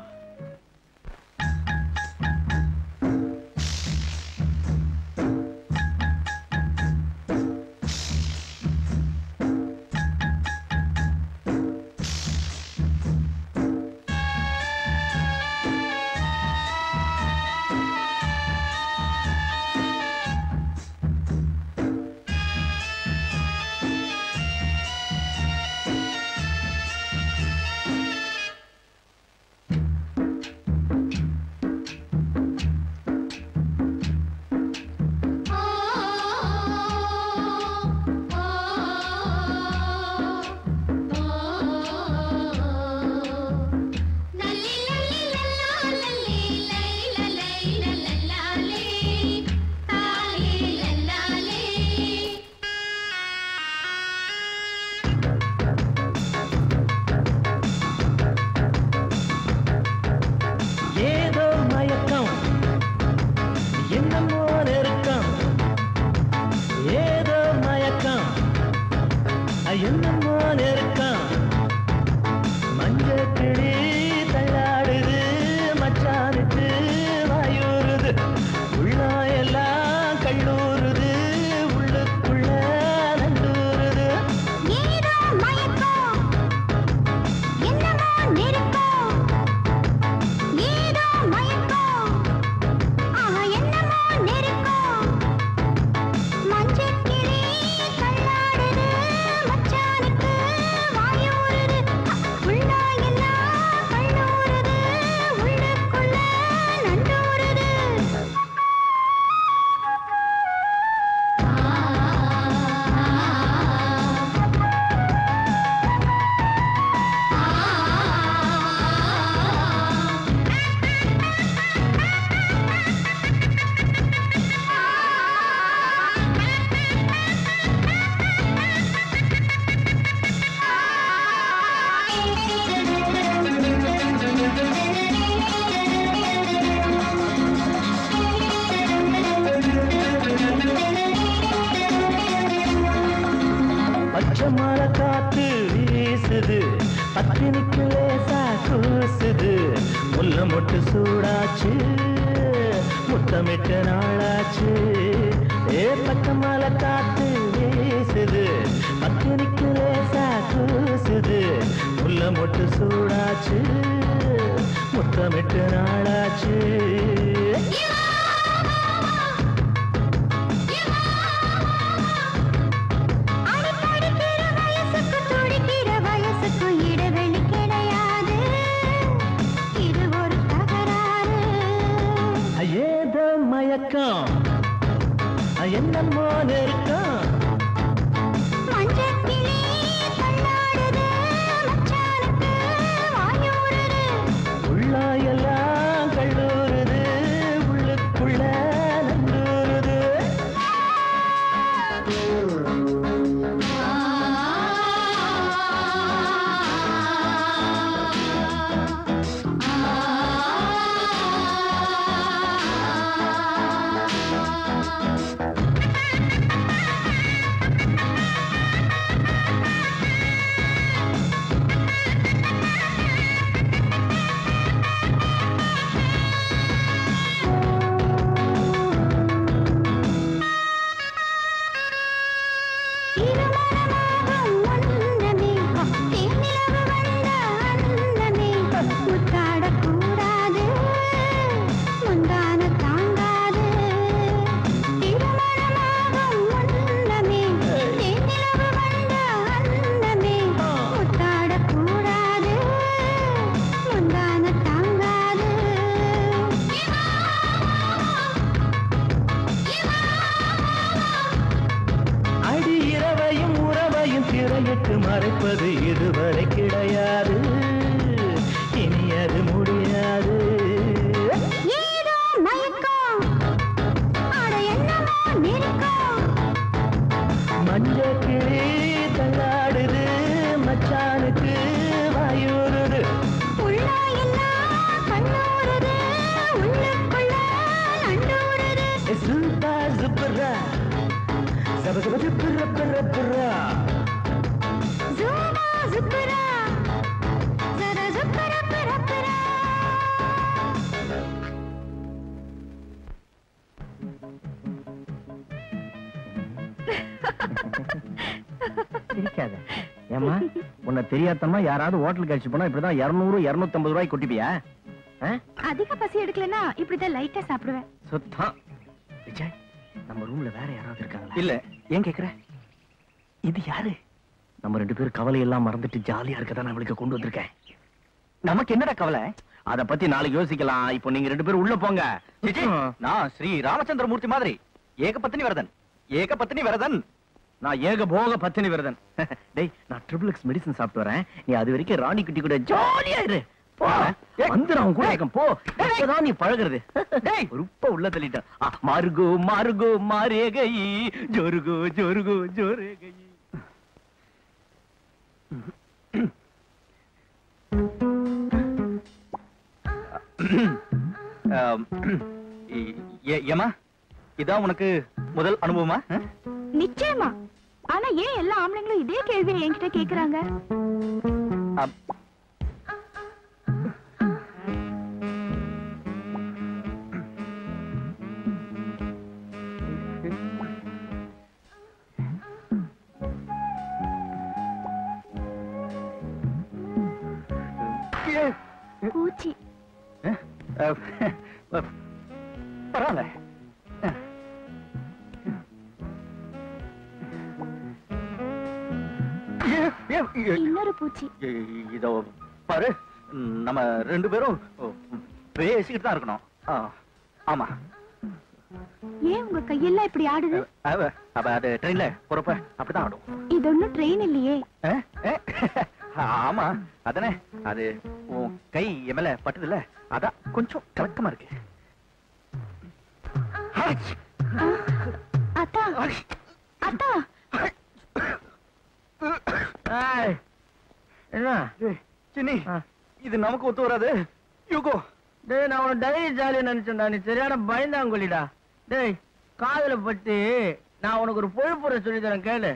உள்ள மொட்டு சூடாச்சு. முத்தமிட்டு நாளாச்சு. தெரியாதமா யாராவது ஹோட்டலுக்கு அடிச்சு போனா இப்படிதான் இருநூறு இருநூத்தி ஐம்பது ரூபாய் கொட்டிப்பியா? அதிக பசி எடுக்கலனா இப்படிதான் லைட்டா சாப்பிடுவேன். சுத்தம். விஜய் நம்ம ரூம்ல வேற யாராவது இருக்காங்களா? இல்ல. ஏன் கேக்குற? இது யாரு? நம்ம ரெண்டு பேரும் கவலை எல்லாம் மறந்துட்டு ஜாலியா இருக்கதான் நான் அவளுக்கு கொண்டு வந்திருக்கேன். நமக்கு என்னடா கவலை? அத பத்தி நாளைக்கு யோசிக்கலாம். இப்போ நீங்க ரெண்டு பேரும் உள்ள போங்க. சிச்சி, நான் ஸ்ரீ ராமச்சந்திரமூர்த்தி மாதிரி. ஏக பத்தினி வரதன். ஏக பத்தினி வரதன். நான் ஏக போக பத்தினி விரதன் டேய் நான் ட்ரிபிள் எக்ஸ் மெடிசன் சாப்பிட்டு வரேன். நீ அது வரைக்கும் ராணி குட்டி கூட ஜாலியா இரு. போ. வந்து நான் உன் கூட இருக்கேன். போ. இப்பதான் நீ பழகுறது. டேய் உப்ப உள்ள தள்ளிட்ட ஆ, மாருகோ மாருகோ மாரேகை ஜோருகோ ஜோருகோ ஜோரேகை ஏமா இதான் உனக்கு முதல் அனுபவமா? நிச்சயமா. ஆனா ஏன் எல்லா ஆம்பளைங்களும் இதே கேள்வியை என்கிட்ட கேக்குறாங்க? பூச்சி. பூச்சி. இதோ பாரு நம்ம ரெண்டு பேரும் பேசிக்கிட்டு தான் இருக்கணும். ஆமா. ஏன் உங்க கையெல்லாம் இப்படி ஆடுது? அவ அது ட்ரெயின்ல போறப்ப அப்படிதான் ஆடும். இது ஒண்ணும் ட்ரெயின் இல்லையே? ஆமா அதானே அது உன் கை என் மேல பட்டதுல அதான் கொஞ்சம் கலக்கமா இருக்கு! அத்தா. அத்தா. சின்னி இது நமக்கு ஒத்து வராது. யூகோ. டேய் நான் உன டைரி ஜாலியா நினைச்சேன்டா. நீ சரியான பயந்தாங்கொல்லிடா டேய் காதுல பட்டு நான் உனக்கு ஒரு பொழுப்புற சொல்லி தரேன் கேளு.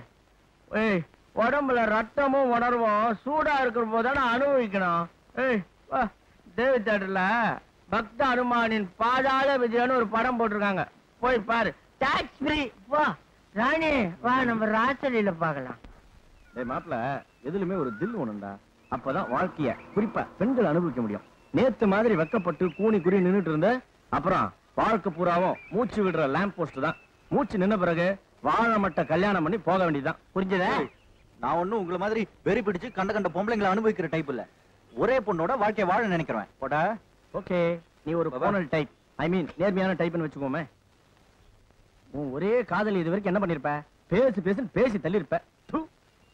ஏய் உடம்புல ரத்தமும் உணர்வும் சூடா இருக்கிற போதானே அனுபவிக்கணும். ஏய் வா. தேவி தேட்டர்ல பக்த அனுமானின் பாதாள விஜயன்னு ஒரு படம் போட்டிருக்காங்க. போய் பாரு. டாக்ஸ் ஃப்ரீ வா. ராணி வா நம்ம ராசலியில பார்க்கலாம். டேய் மாப்ள எதுலயுமே ஒரு தில் ஒண்ணுண்டா அப்பதான் வாழ்க்கைய குறிப்பா பெண்கள் அனுபவிக்க முடியும். நேத்து மாதிரி வெக்கப்பட்டு கூனி குறி நின்னுட்டு இருந்த அப்புறம் வாழ்க்கை பூராவும் மூச்சு விடுற லேம்ப் போஸ்ட் தான். மூச்சு நின்ன பிறகு வாழ மட்ட கல்யாணம் பண்ணி போக வேண்டியதுதான். புரிஞ்சதா? நான் ஒண்ணும் உங்களை மாதிரி வெறி பிடிச்சு கண்ட கண்ட பொம்பளைங்களை அனுபவிக்கிற டைப் இல்ல. ஒரே பொண்ணோட வாழ்க்கைய வாழ நினைக்கிறேன் போடா. ஓகே நீ ஒரு போனல் டைப் ஐ மீன் நேர்மையான டைப்னு வச்சுக்கோமே. உன் ஒரே காதலி இது வரைக்கும் என்ன பண்ணிருப்ப? பேசு பேசுன்னு பேசி தள்ளிருப்ப.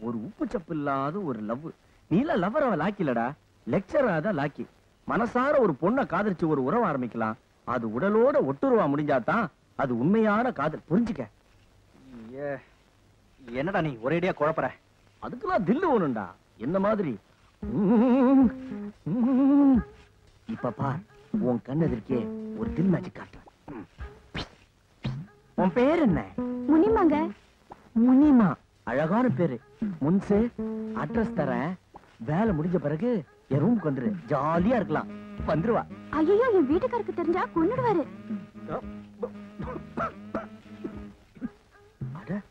ஒரு உப்பு சப்பு இல்லாத ஒரு லவ். நீல லவர் அவ லாக்கிலடா லெக்சரா தான் லாக்கி. மனசார ஒரு பொண்ணை காதலிச்சு ஒரு உறவு ஆரம்பிக்கலாம். அது உடலோட ஒட்டுருவா முடிஞ்சாதான் அது உண்மையான காதல். புரிஞ்சுக்க. என்னடா நீ ஒரேடியா குழப்பற? அதுக்கெல்லாம் தில்லு ஒண்ணுண்டா. என்ன மாதிரி? உம், உம். இப்ப பார் உன் கண் எதிர்க்கே ஒரு தில் மேஜிக் காட்டுறேன் உம். உன் பேர் என்ன? முனிமாங்க. முனிமா. அழகான பேரு. முன்சு அட்ரஸ் தரேன். வேலை முடிஞ்ச பிறகு என் ரூமுக்கு வந்துரு. ஜாலியா இருக்கலாம். வந்துருவா. ஐயோ என் வீட்டுக்காருக்கு தெரிஞ்சா கொன்னுடுவாரு. அட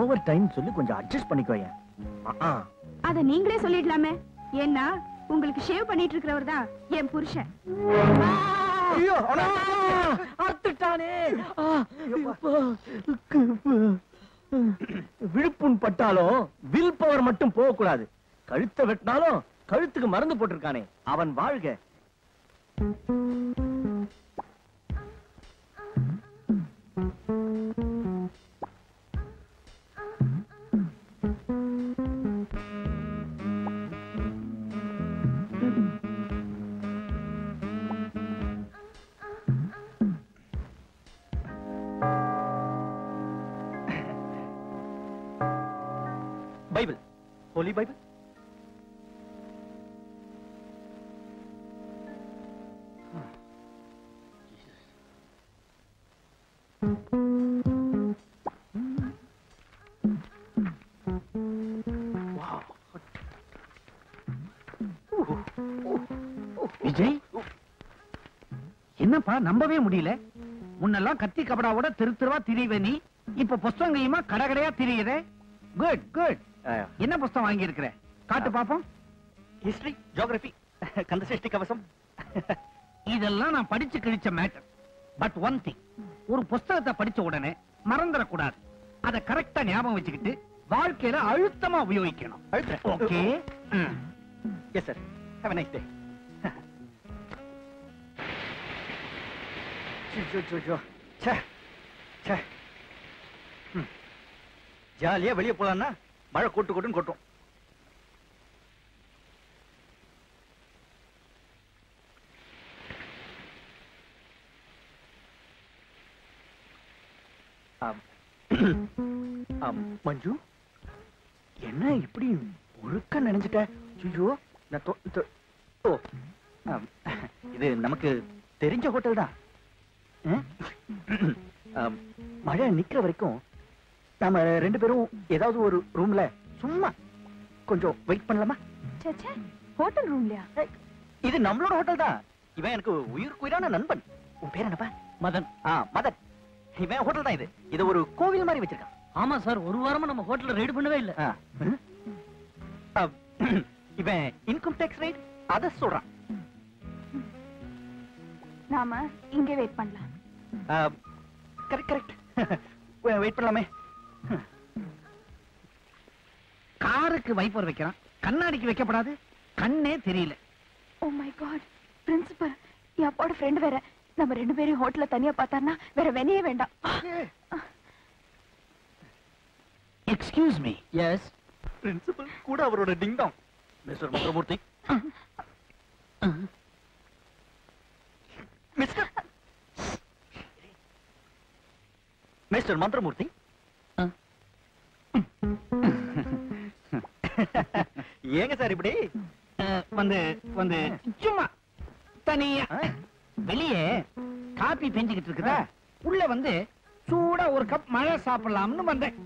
ஓவர் டைம் சொல்லி கொஞ்சம் அட்ஜஸ்ட் பண்ணிக்கோயேன் ஆ அத நீங்களே சொல்லிடலாமே. ஏன்னா உங்களுக்கு ஷேவ் பண்ணிட்டு இருக்கிறவர் தான் என் புருஷன். ஐயோ அத்துட்டானே. விழுப்புண் பட்டாலும் வில் பவர் மட்டும் போக கூடாது கழுத்தை வெட்டினாலும் கழுத்துக்கு மருந்து போட்டிருக்கானே. அவன் வாழ்க. Holy Bible? விஜய்? என்னப்பா நம்பவே முடியல. முன்னெல்லாம் கத்தி கபடாவோட தெரு தெருவா திரிவே நீ. இப்ப புஸ்தகம் கடகடையா திரியுதே குட் குட் என்ன புஸ்தகம் வாங்கி இருக்கிற காட்டு பாப்போம். ஹிஸ்டரி ஜியோகிராபி கந்தசஷ்டி கவசம். இதெல்லாம் நான் படிச்சு கிழிச்ச மேட்டர் பட் ஒன் திங் ஒரு புஸ்தகத்தை படிச்ச உடனே மறந்துடக்கூடாது. அதை கரெக்டா ஞாபகம் வச்சுக்கிட்டு வாழ்க்கையில அழுத்தமா உபயோகிக்கணும். Okay yes sir have nice day ஜாலியா வெளியே போலாம்னா மழை கொட்டு கொட்டுன்னு கொட்டும். மஞ்சு என்ன இப்படி ஒழுக்க நினைஞ்சிட்ட ஐயோ நான் இது நமக்கு தெரிஞ்ச ஹோட்டல் தான். மழை நிக்கிற வரைக்கும் நாம ரெண்டு பேரும் ஏதாவது ஒரு ரூம்ல சும்மா கொஞ்சம் வெயிட் பண்ணலாமா? சச்சே ஹோட்டல் ரூம்லயா இது நம்மளோட ஹோட்டல் தான். இவன் எனக்கு உயிருக்கு உயிரான நண்பன். உன் பேர் என்னப்பா? மதன். ஆ மதன். இவன் ஹோட்டல் தான் இது. இது ஒரு கோவில் மாதிரி வச்சிருக்கான். ஆமா சார் ஒரு வாரமா நம்ம ஹோட்டல்ல ரெய்டு பண்ணவே இல்ல. இவன் இன்கம் டேக்ஸ் ரைட் அத சொல்றான். நாம இங்க வெயிட் பண்ணலாம். கரெக்ட் கரெக்ட் வெயிட் பண்ணலாமே. காருக்கு வைப்பர் வைக்கிறான். கண்ணாடிக்கு வைக்கப்படாது. கண்ணே தெரியல. ஓ மை காட் பிரின்சிபல் என் அப்பாவோட ஃப்ரெண்ட் வேற. நம்ம ரெண்டு பேரும் ஹோட்டல்ல தனியா பார்த்தாருன்னா வேற வெனையே வேண்டாம். எக்ஸ்கியூஸ் மீ எஸ் பிரின்சிபல் கூட அவரோட ding dong mister Manthiramoorthy mister mister Manthiramoorthy ஏங்க சார் இப்படி? வந்து வந்து சும்மா. தனியா? வெளியே காபி பெஞ்சுக்கிட்டு இருக்குதா? உள்ள வந்து சூடா ஒரு கப் மழை சாப்பிடலாம்னு வந்தேன்.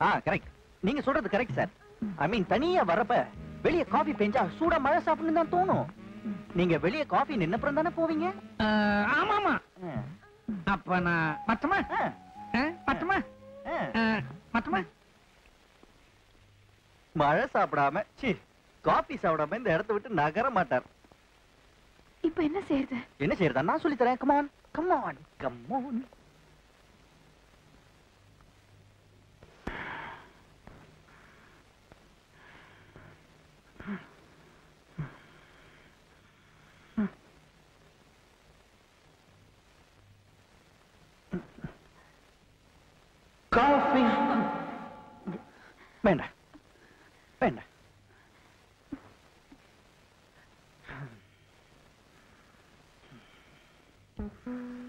ஆ கரெக்ட் நீங்க சொல்றது கரெக்ட் சார். ஐ மீன் தனியா வரப்ப வெளிய காஃபி பெஞ்சா சூடா மழை சாப்பிடணும் தான் தோணும். நீங்க வெளிய காஃபி நின்னப்புறம் தானே போவீங்க? அஹ், ஆமாமா. ஆ. அப்ப நான் மத்தமா? மத்தமா? மத்தமா? மழை சாப்பிடாம சி காபி சாப்பிடாம இந்த இடத்த விட்டு நகர மாட்டார். இப்ப என்ன செய்யறது? என்ன செய்யறதா நான் சொல்லி தரேன் கமான் கமான் கமான் காஃபி வேண்டாம். വേണ്ട Mm-hmm.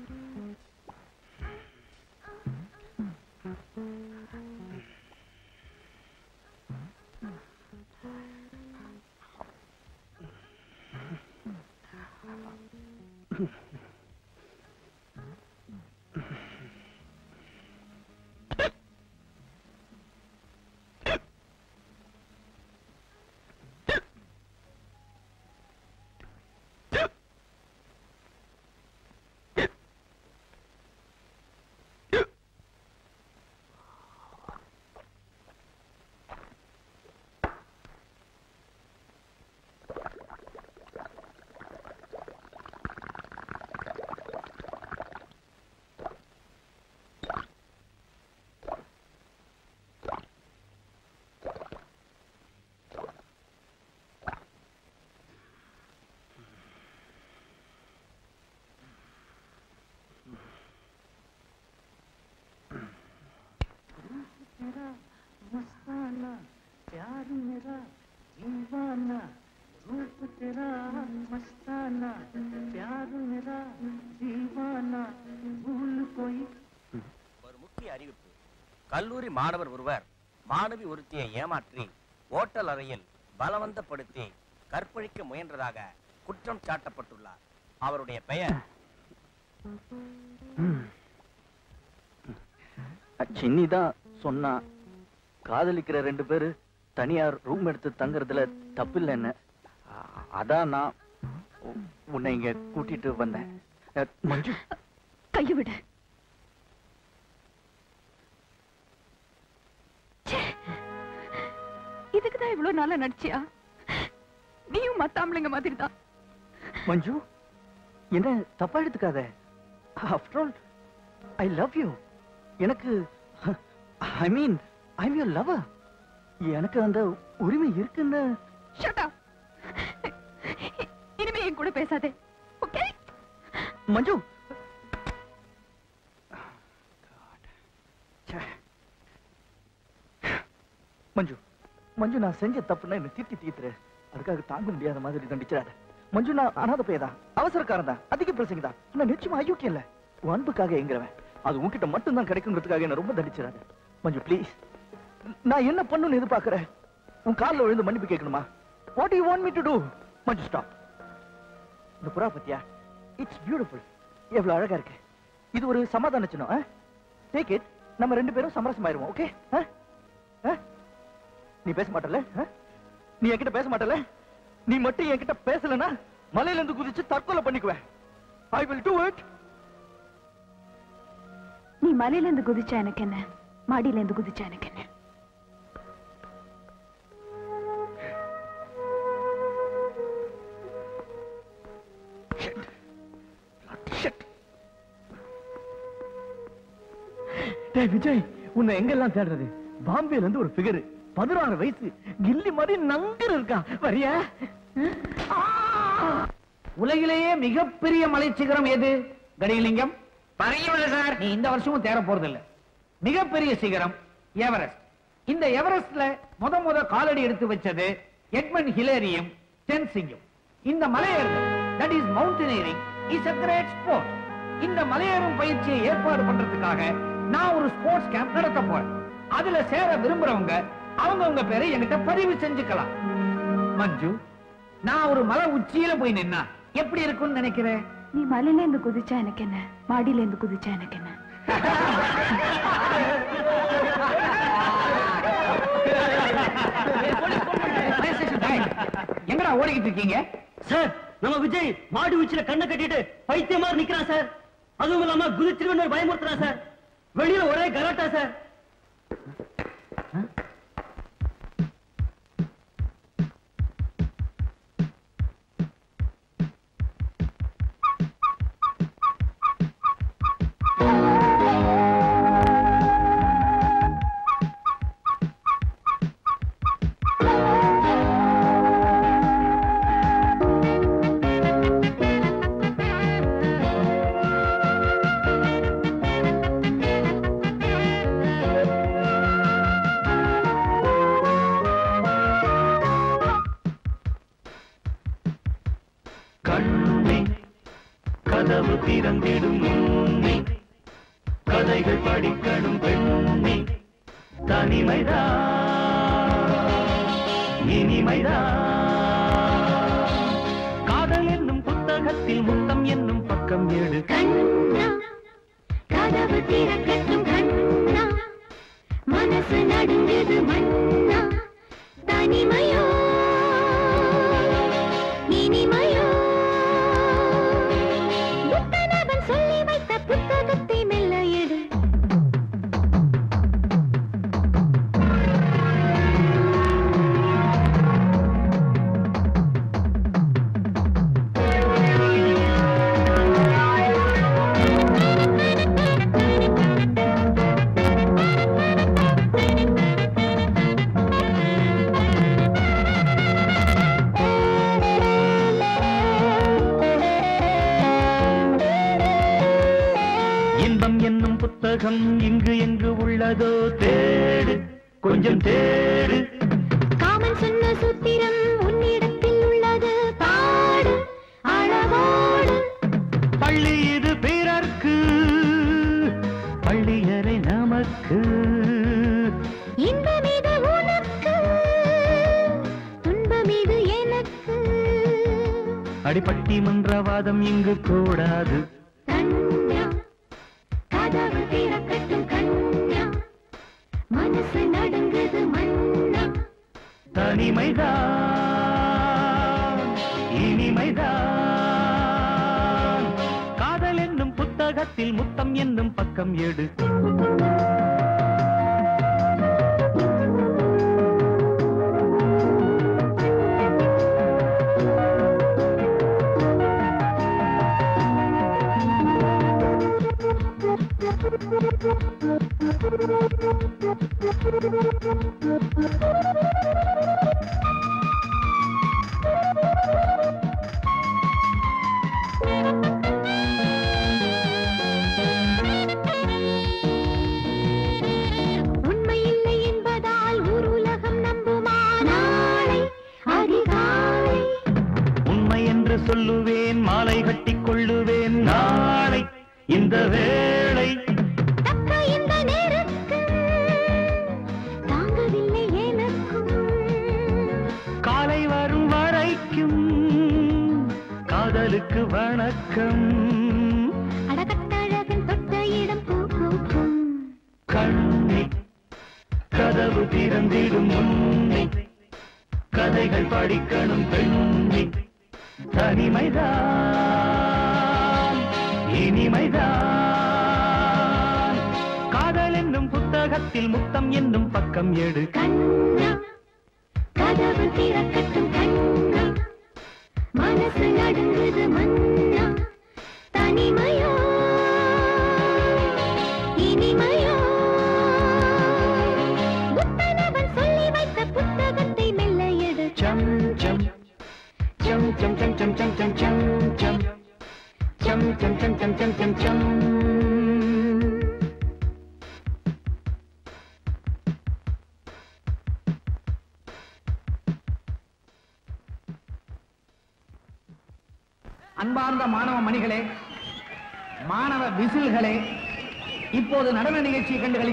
வேண்டாம் ஒரு முக்கிய அறிவிப்பு. கல்லூரி மாணவர் ஒருவர் மாணவி ஒருத்தியை ஏமாற்றி ஓட்டல் அறையில் பலவந்தப்படுத்தி கற்பழிக்க முயன்றதாக குற்றம் சாட்டப்பட்டுள்ளார். அவருடைய பெயர்? சின்னி தான் சொன்னா காதலிக்கிற ரெண்டு பேரு தனியா ரூம் எடுத்து தங்குறதுல தப்பில்லை என்ன? அதான் நான் உன்னை இங்க கூட்டிட்டு வந்தேன். மஞ்சு. கையை விடு. இதுக்குதான் இவ்வளவு நாளா நடிச்சியா? நீயும் மத்த ஆம்பளைங்க மாதிரி தான் மஞ்சு என்ன தப்பா எடுத்துக்காத? After all I love you எனக்கு I mean I am your lover எனக்கு அந்த உரிமை இருக்குன்னு. ஷட் அப் இனிமே என் கூட பேசாதே. ஓகே மஞ்சு. மஞ்சு. மஞ்சு நான் செஞ்ச தப்புன்னா என்ன திட்டி தீத்துரு. அதுக்காக தாங்க முடியாத மாதிரி தண்டிச்சிடாத. மஞ்சு நான் அனாத பையதான் அவசரக்காரன் தான். அதிக பிரசங்க தான். நான் நிச்சயமா அயோக்கியம் இல்ல அன்புக்காக எங்கிறவன் அது உன்கிட்ட மட்டும் தான் கிடைக்குங்கிறதுக்காக என்ன ரொம்ப தண்டிச்சிடாத. மஞ்சு ப்ளீஸ் நான் என்ன பண்ணுன்னு எதிர்பார்க்கற உன் காலில் விழுந்து மன்னிப்பு கேட்கணுமா? What you want me to do Manju stop இந்த புறா பத்தியா? இட்ஸ் பியூட்டிஃபுல் எவ்வளவு அழகா இருக்கு. இது ஒரு சமாதான சின்னம் டேக் இட் நம்ம ரெண்டு பேரும் சமரசமாயிருவோம் ஓகே நீ பேச மாட்டல நீ என்கிட்ட பேச மாட்டல நீ மட்டும் என்கிட்ட பேசலனா மலையில இருந்து குதிச்சு தற்கொலை பண்ணிக்குவேன். ஐ வில் டூ இட் நீ மலையில இருந்து குதிச்சா எனக்கு என்ன? மாடியில இருந்து குதிச்சா எனக்கு என்ன? டேய் விஜய் உன்னை எங்கெல்லாம் தேடுறது? பாம்பேல இருந்து ஒரு ஃபிகர் பதினாறு வயசு கில்லி மாதிரி நங்கர் இருக்கா வரியா? உலகிலேயே மிகப்பெரிய மலைச்சிகரம் எது? கடிகலிங்கம் பரையவில்லை சார். நீ இந்த வருஷமும் தேர போறது இல்ல மிகப்பெரிய சிகரம் எவரெஸ்ட் இந்த எவரெஸ்ட்ல முத முத காலடி எடுத்து வச்சது எட்மன் ஹிலேரியும் டென்சிங்கும் இந்த மலையேறுதல் that is mountaineering is a great sport இந்த மலையேறும் பயிற்சியை ஏற்பாடு பண்றதுக்காக நான் ஒரு ஸ்போர்ட்ஸ் கேம்ப் நடத்த போறேன். அதுல சேர விரும்புறவங்க அவங்க உங்க பேரை என்கிட்ட பதிவு செஞ்சுக்கலாம். மஞ்சு நான் ஒரு மலை உச்சியில போய் நின்னா எப்படி இருக்கும்னு நினைக்கிறேன் நீ மலையில இருந்து குதிச்சா எனக்கு என்ன? மாடியில இருந்து குதிச்சா எனக்கு என்ன? எங்கடா ஓடிக்கிட்டு இருக்கீங்க? சார் நம்ம விஜய் மாடு உச்சில கண்ணை கட்டிட்டு பைத்தியம் மாதிரி நிக்கிறான் சார். அதுவும் இல்லாம குதிச்சிருவன் பயமுறுத்துறான் சார். வெளியில ஒரே கலாட்டா சார். Thank you.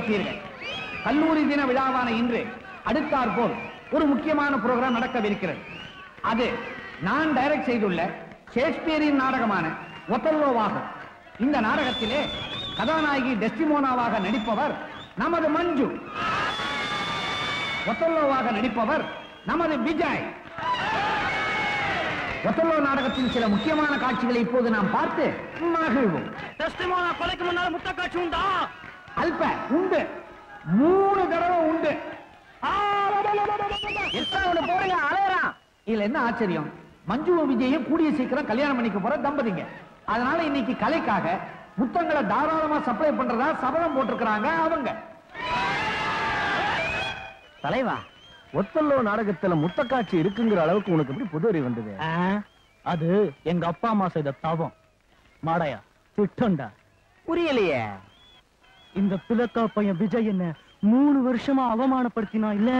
வைத்தீர்கள் கல்லூரி தின விழாவான இன்று அடுத்தார் போல் ஒரு முக்கியமான புரோகிராம் நடக்கவிருக்கிறது. அது நான் டைரக்ட் செய்துள்ள ஷேக்ஸ்பியரின் நாடகமான ஒத்தல்லோவாகும். இந்த நாடகத்திலே கதாநாயகி டெஸ்டிமோனாவாக நடிப்பவர் நமது மஞ்சு. ஒத்தல்லோவாக நடிப்பவர் நமது விஜய். ஒத்தல்லோ நாடகத்தின் சில முக்கியமான காட்சிகளை இப்போது நாம் பார்த்து மகிழ்வோம். டெஸ்டிமோனா கொலைக்கு முன்னால் முத்த காட்சி உண்டா? அல்ப உண்டு. மூணு தடவை உண்டு. போறீங்க அலையறான் இதுல என்ன ஆச்சரியம்? மஞ்சுவும் விஜயும் கூடிய சீக்கிரம் கல்யாணம் பண்ணிக்க போற தம்பதிங்க. அதனால இன்னைக்கு கலைக்காக புத்தகங்களை தாராளமா சப்ளை பண்றதா சபதம் போட்டிருக்கிறாங்க அவங்க. தலைவா ஒத்தல்லோ நாடகத்துல முத்தக்காட்சி இருக்குங்கிற அளவுக்கு உனக்கு எப்படி புது அறிவு வந்தது? அது எங்க அப்பா அம்மா செய்த தவம். மாடையா திட்டம்டா. புரியலையே. இந்த பிளக்கா பையன் விஜய் என்ன மூணு வருஷமா அவமானப்படுத்தினா இல்ல?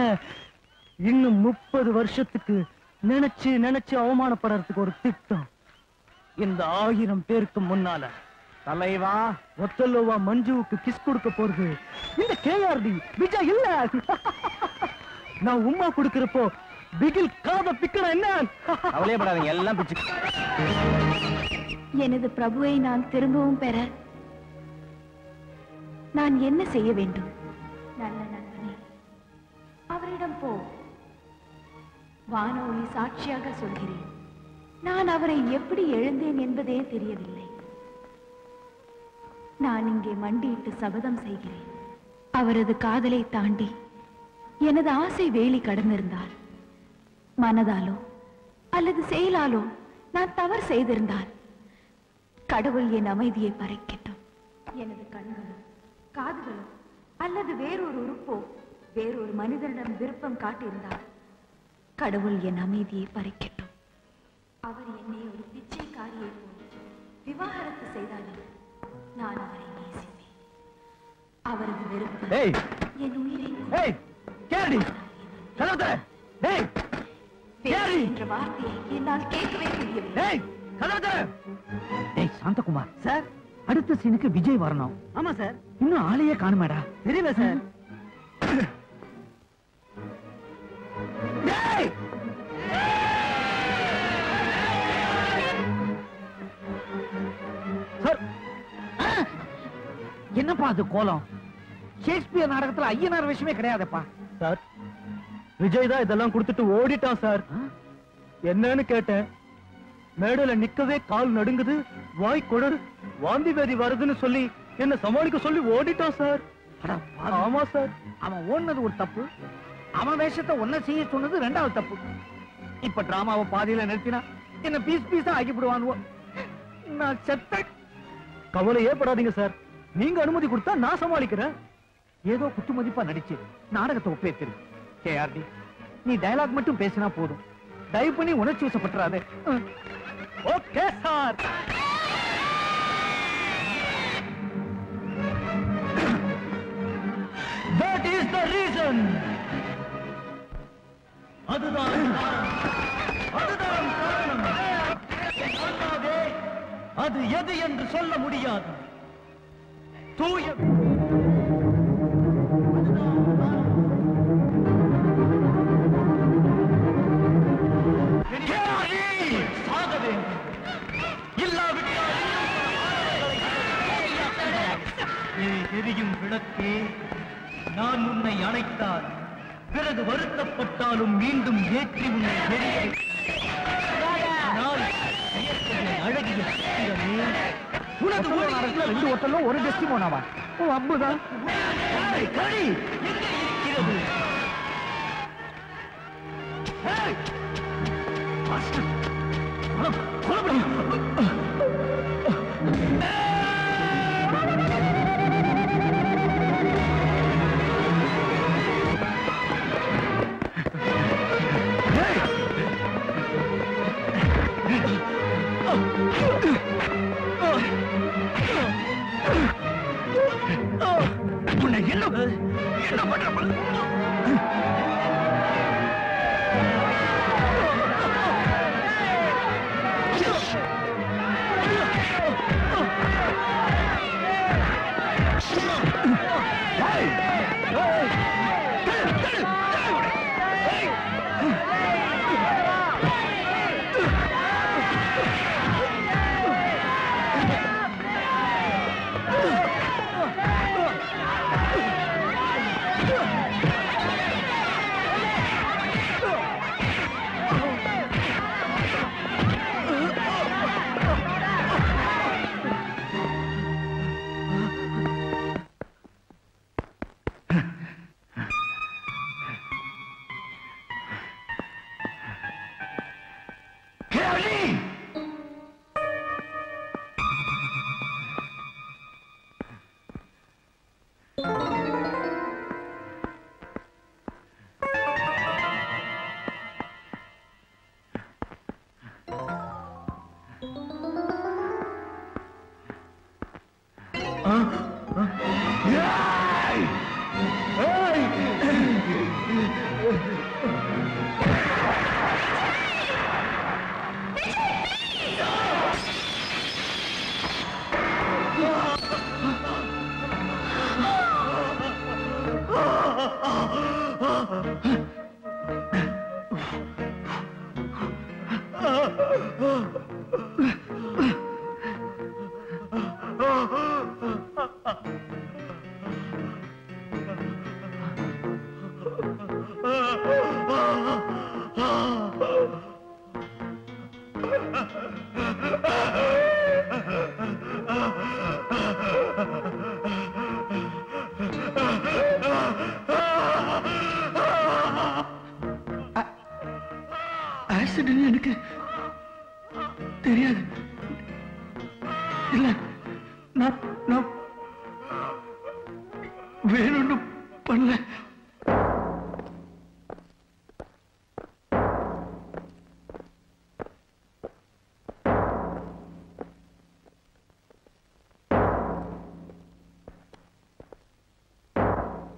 இன்னும் முப்பது வருஷத்துக்கு நினைச்சு நினைச்சு அவமானப்படுறதுக்கு ஒரு திட்டம். இந்த ஆயிரம் பேருக்கு முன்னால. தலைவா ஒத்தல்லோவா மஞ்சுவுக்கு கிஸ் கொடுக்க போறது. இந்த கேஆர்டி விஜய் இல்ல. நான் உம்மா கொடுக்கிறப்போ பிகில் காத பிக்கணும் என்ன? அவளையப்படாதீங்க எல்லாம் பிச்சு. எனது பிரபுவை நான் திரும்பவும் பெற நான் என்ன செய்ய வேண்டும்? நல்ல நண்பனே அவரிடம் போ. வானொலி சாட்சியாக சொல்கிறேன். நான் அவரை எப்படி எழுந்தேன் என்பதே தெரியவில்லை. நான் இங்கே மண்டியிட்டு சபதம் செய்கிறேன். அவரது காதலை தாண்டி எனது ஆசை வேலி கடந்திருந்தால் மனதாலோ அல்லது செயலாலோ நான் தவறு செய்திருந்தால் கடவுள் என் அமைதியை பறிக்கட்டும். எனது கண்களோ காதுகளோ அல்லது வேறொரு உறுப்போ வேறொரு மனிதனிடம் விருப்பம் காட்டியிருந்தால் கடவுள் என் அமைதியை பறிக்கட்டும். அவர் என்னை ஒரு பிச்சைக்காரியை போல் விவாகரத்து செய்தாலும் நான் அவரை நேசிப்பேன். அவரது வெறுப்பு ஏய்! என் உயிரை என்ற வார்த்தையை என்னால் கேட்கவே முடியவில்லை. சாந்தகுமார்! சார் அடுத்த சீனுக்கு விஜய் வரணும். ஆமா சார். இன்னும் ஆளையே காணுமாடா. தெரியல சார். என்னப்பா அது கோலம்? ஷேக்ஸ்பியர் நாடகத்துல ஐயனார் விஷயமே கிடையாதுப்பா. சார் விஜய் தான் இதெல்லாம் கொடுத்துட்டு ஓடிட்டான் சார். என்னன்னு கேட்டேன். மேடையில நிக்கவே கால் நடுங்குது வாய் குடரு வாந்தி வேதி வருதுன்னு சொல்லி என்ன சமாளிக்க சொல்லி ஓடிட்டான் சார். ஆமா சார். அவன் ஓடுனது ஒரு தப்பு. அவன் வேஷத்தை ஒன்ன செய்ய சொன்னது ரெண்டாவது தப்பு. இப்ப டிராமாவை பாதியில நிறுத்தினா என்ன பீஸ் பீஸா ஆக்கி விடுவானுவோ நான் செத்த கவலையே படாதீங்க சார். நீங்க அனுமதி கொடுத்தா நான் சமாளிக்கிறேன். ஏதோ குத்து மதிப்பா நடிச்சு நாடகத்தை ஒப்பேத்திரு. கேஆர்டி நீ டயலாக் மட்டும் பேசினா போதும். தயவு பண்ணி உணர்ச்சி வசப்பட்டுறாதே. Okay sir. That is the reason அதுதான் அதுதான் காரணம். அது எது என்று சொல்ல முடியாது. தூய விளக்கே நான் உன்னை அணைத்தால் பிறகு வருத்தப்பட்டாலும் மீண்டும் ஏற்றி உன்னை அழகிய உனது ரெண்டு ஓட்டலும் ஒரு ஓ ஏய், கடி எங்கே இருக்கிறது?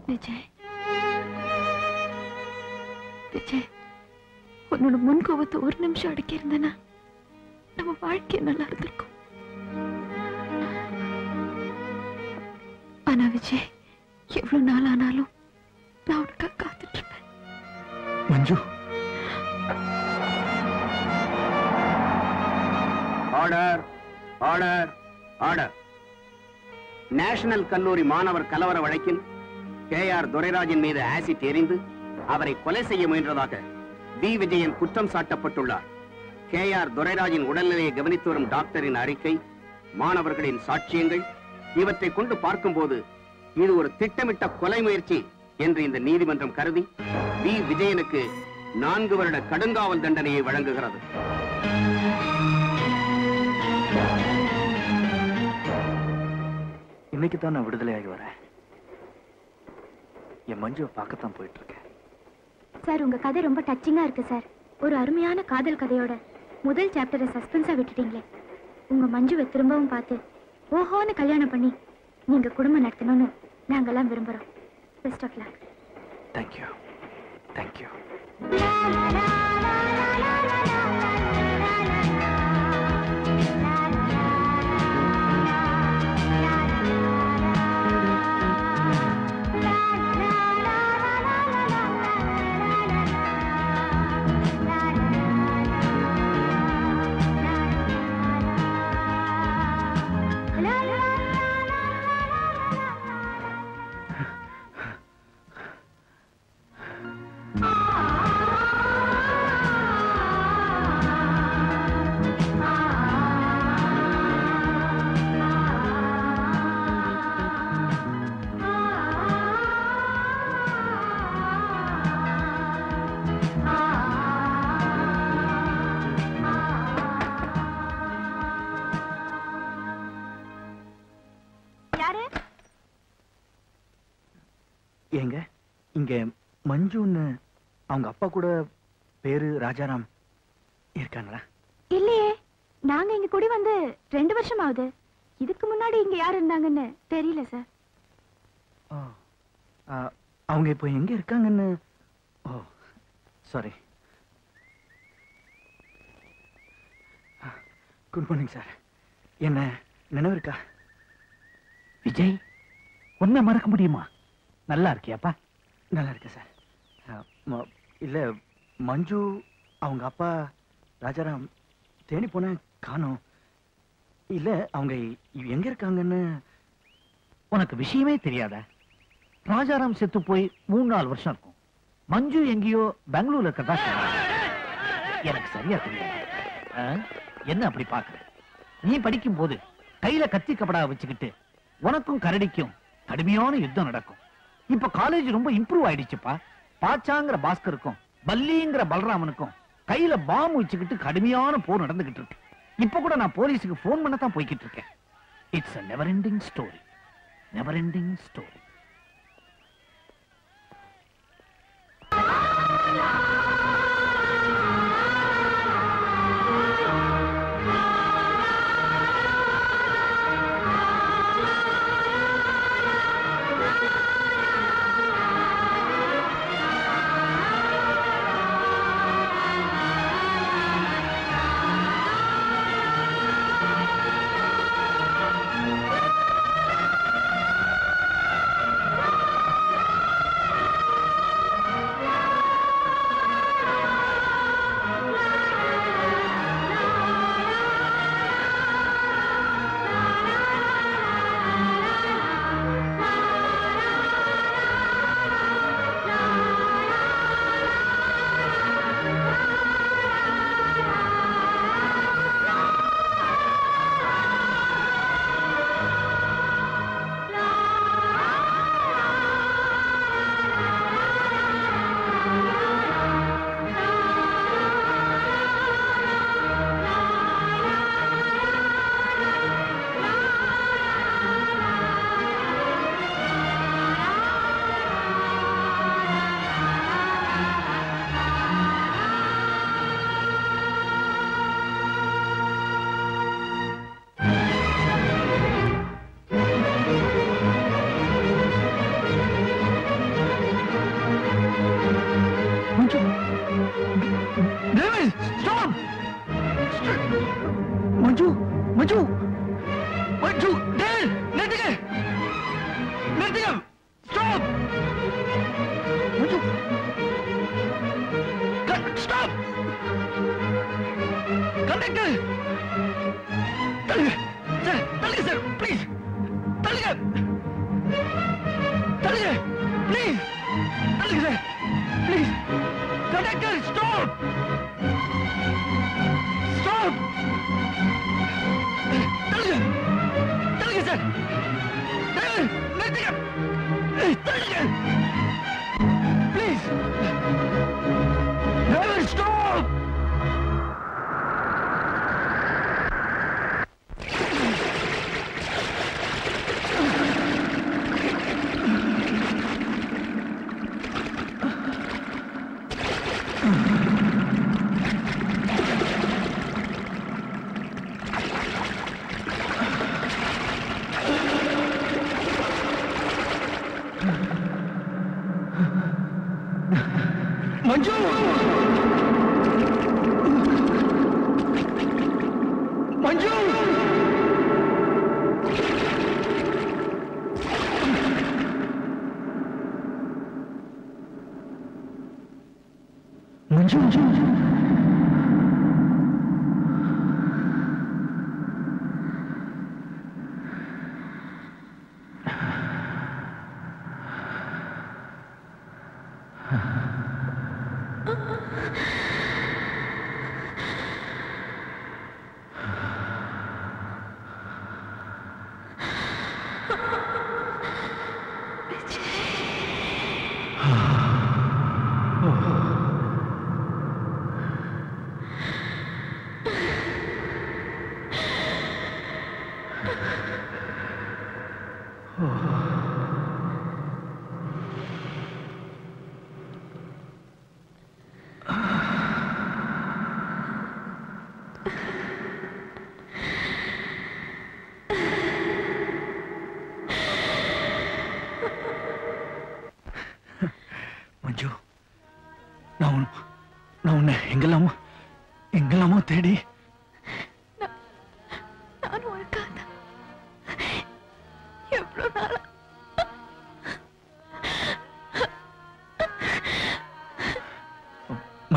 விஜய். விஜய் உன்னோட முன் கோபத்தை ஒரு நிமிஷம் அடக்கி இருந்தேன்னா நம்ம வாழ்க்கை நல்லா இருந்திருக்கும். ஆனா விஜய் எவ்வளவு நாள் ஆனாலும் நான் உனக்காக காத்துட்டு இருப்பேன் Manju. Order order order. National கல்லூரி மாணவர் கலவர வழக்கில் கே ஆர் துரைராஜின் மீது ஆசிட் எறிந்து அவரை கொலை செய்ய முயன்றதாக வி. விஜயன் குற்றம் சாட்டப்பட்டுள்ளார். கே ஆர் துரைராஜின் உடல்நிலையை கவனித்து வரும் டாக்டரின் அறிக்கை மாணவர்களின் சாட்சியங்கள் இவற்றை கொண்டு பார்க்கும்போது இது ஒரு திட்டமிட்ட கொலை முயற்சி என்று இந்த நீதிமன்றம் கருதி வி. விஜயனுக்கு நான்கு வருட கடுங்காவல் தண்டனையை வழங்குகிறது. இன்னைக்கு தான் நான் விடுதலையாகி வரேன். என் மஞ்சுவை பார்க்கத்தான் போயிட்டு இருக்கேன் சார் உங்க கதை ரொம்ப டச்சிங்கா இருக்கு சார். ஒரு அருமையான காதல் கதையோட முதல் சாப்டரை சஸ்பென்ஸா விட்டுட்டீங்களே. உங்க மஞ்சுவை திரும்பவும் பார்த்து ஓஹோன்னு கல்யாணம் பண்ணி நீங்க குடும்பம் நடத்தணும்னு நாங்கெல்லாம் விரும்புறோம். Best of luck thank you thank you அவங்க அப்பா கூட பேரு ராஜாராம் இருக்காங்களா? இல்லையே நாங்க இங்க குடி வந்து ரெண்டு வருஷம் ஆகுது இதுக்கு முன்னாடி இங்க யார் இருந்தாங்கன்னு தெரியல சார். அவங்க இப்போ எங்க இருக்காங்கன்னு? Oh sorry good morning sir என்ன நினைவு இருக்கா? விஜய் உன்னை மறக்க முடியுமா? நல்லா இருக்கியாப்பா? நல்லா இருக்கேன் சார் இல்ல மஞ்சு அவங்க அப்பா ராஜாராம் தேடி போன காணோம். இல்ல அவங்க எங்க இருக்காங்கன்னு உனக்கு விஷயமே தெரியாத? ராஜாராம் செத்து போய் மூணு நாலு வருஷம் இருக்கும். மஞ்சு எங்கேயோ பெங்களூர்ல இருக்கதா எனக்கு சரியா தெரியாது என்ன அப்படி பாக்குற நீ படிக்கும் போது கையில கத்தி கபடா வச்சுக்கிட்டு உனக்கும் கரடிக்கும் கடுமையான யுத்தம் நடக்கும். இப்ப காலேஜ் ரொம்ப இம்ப்ரூவ் ஆயிடுச்சுப்பா. பாச்சாங்கிற பாஸ்கருக்கும் பல்லிங்கிற பலராமனுக்கும் கையில பாம்பு வச்சுக்கிட்டு கடுமையான போர் நடந்துகிட்டு இருக்கு. இப்ப கூட நான் போலீஸுக்கு போன் பண்ண தான் போய்கிட்டு இருக்கேன். It's a ending ending story never ending story மஞ்சு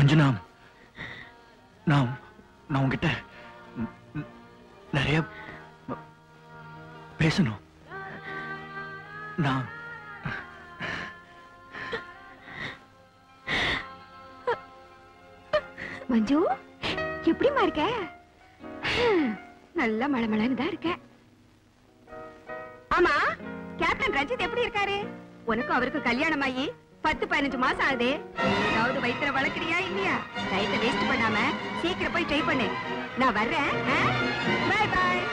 மஞ்சு நான் நான் உங்ககிட்ட நிறைய பேசணும். நான் மஞ்சு எப்படிமா இருக்க? நல்ல மழமழன்னு தான் இருக்க. ஆமா கேப்டன் ரஞ்சித் எப்படி இருக்காரு? உனக்கும் அவருக்கும் கல்யாணம் ஆகி பத்து பதினஞ்சு மாசம் ஆகுது. ஏதாவது வயித்துல வளர்க்குறியா இல்லையா? டயத்தை வேஸ்ட் பண்ணாம சீக்கிரம் போய் ட்ரை பண்ணு. நான் வர்றேன் பாய் பாய்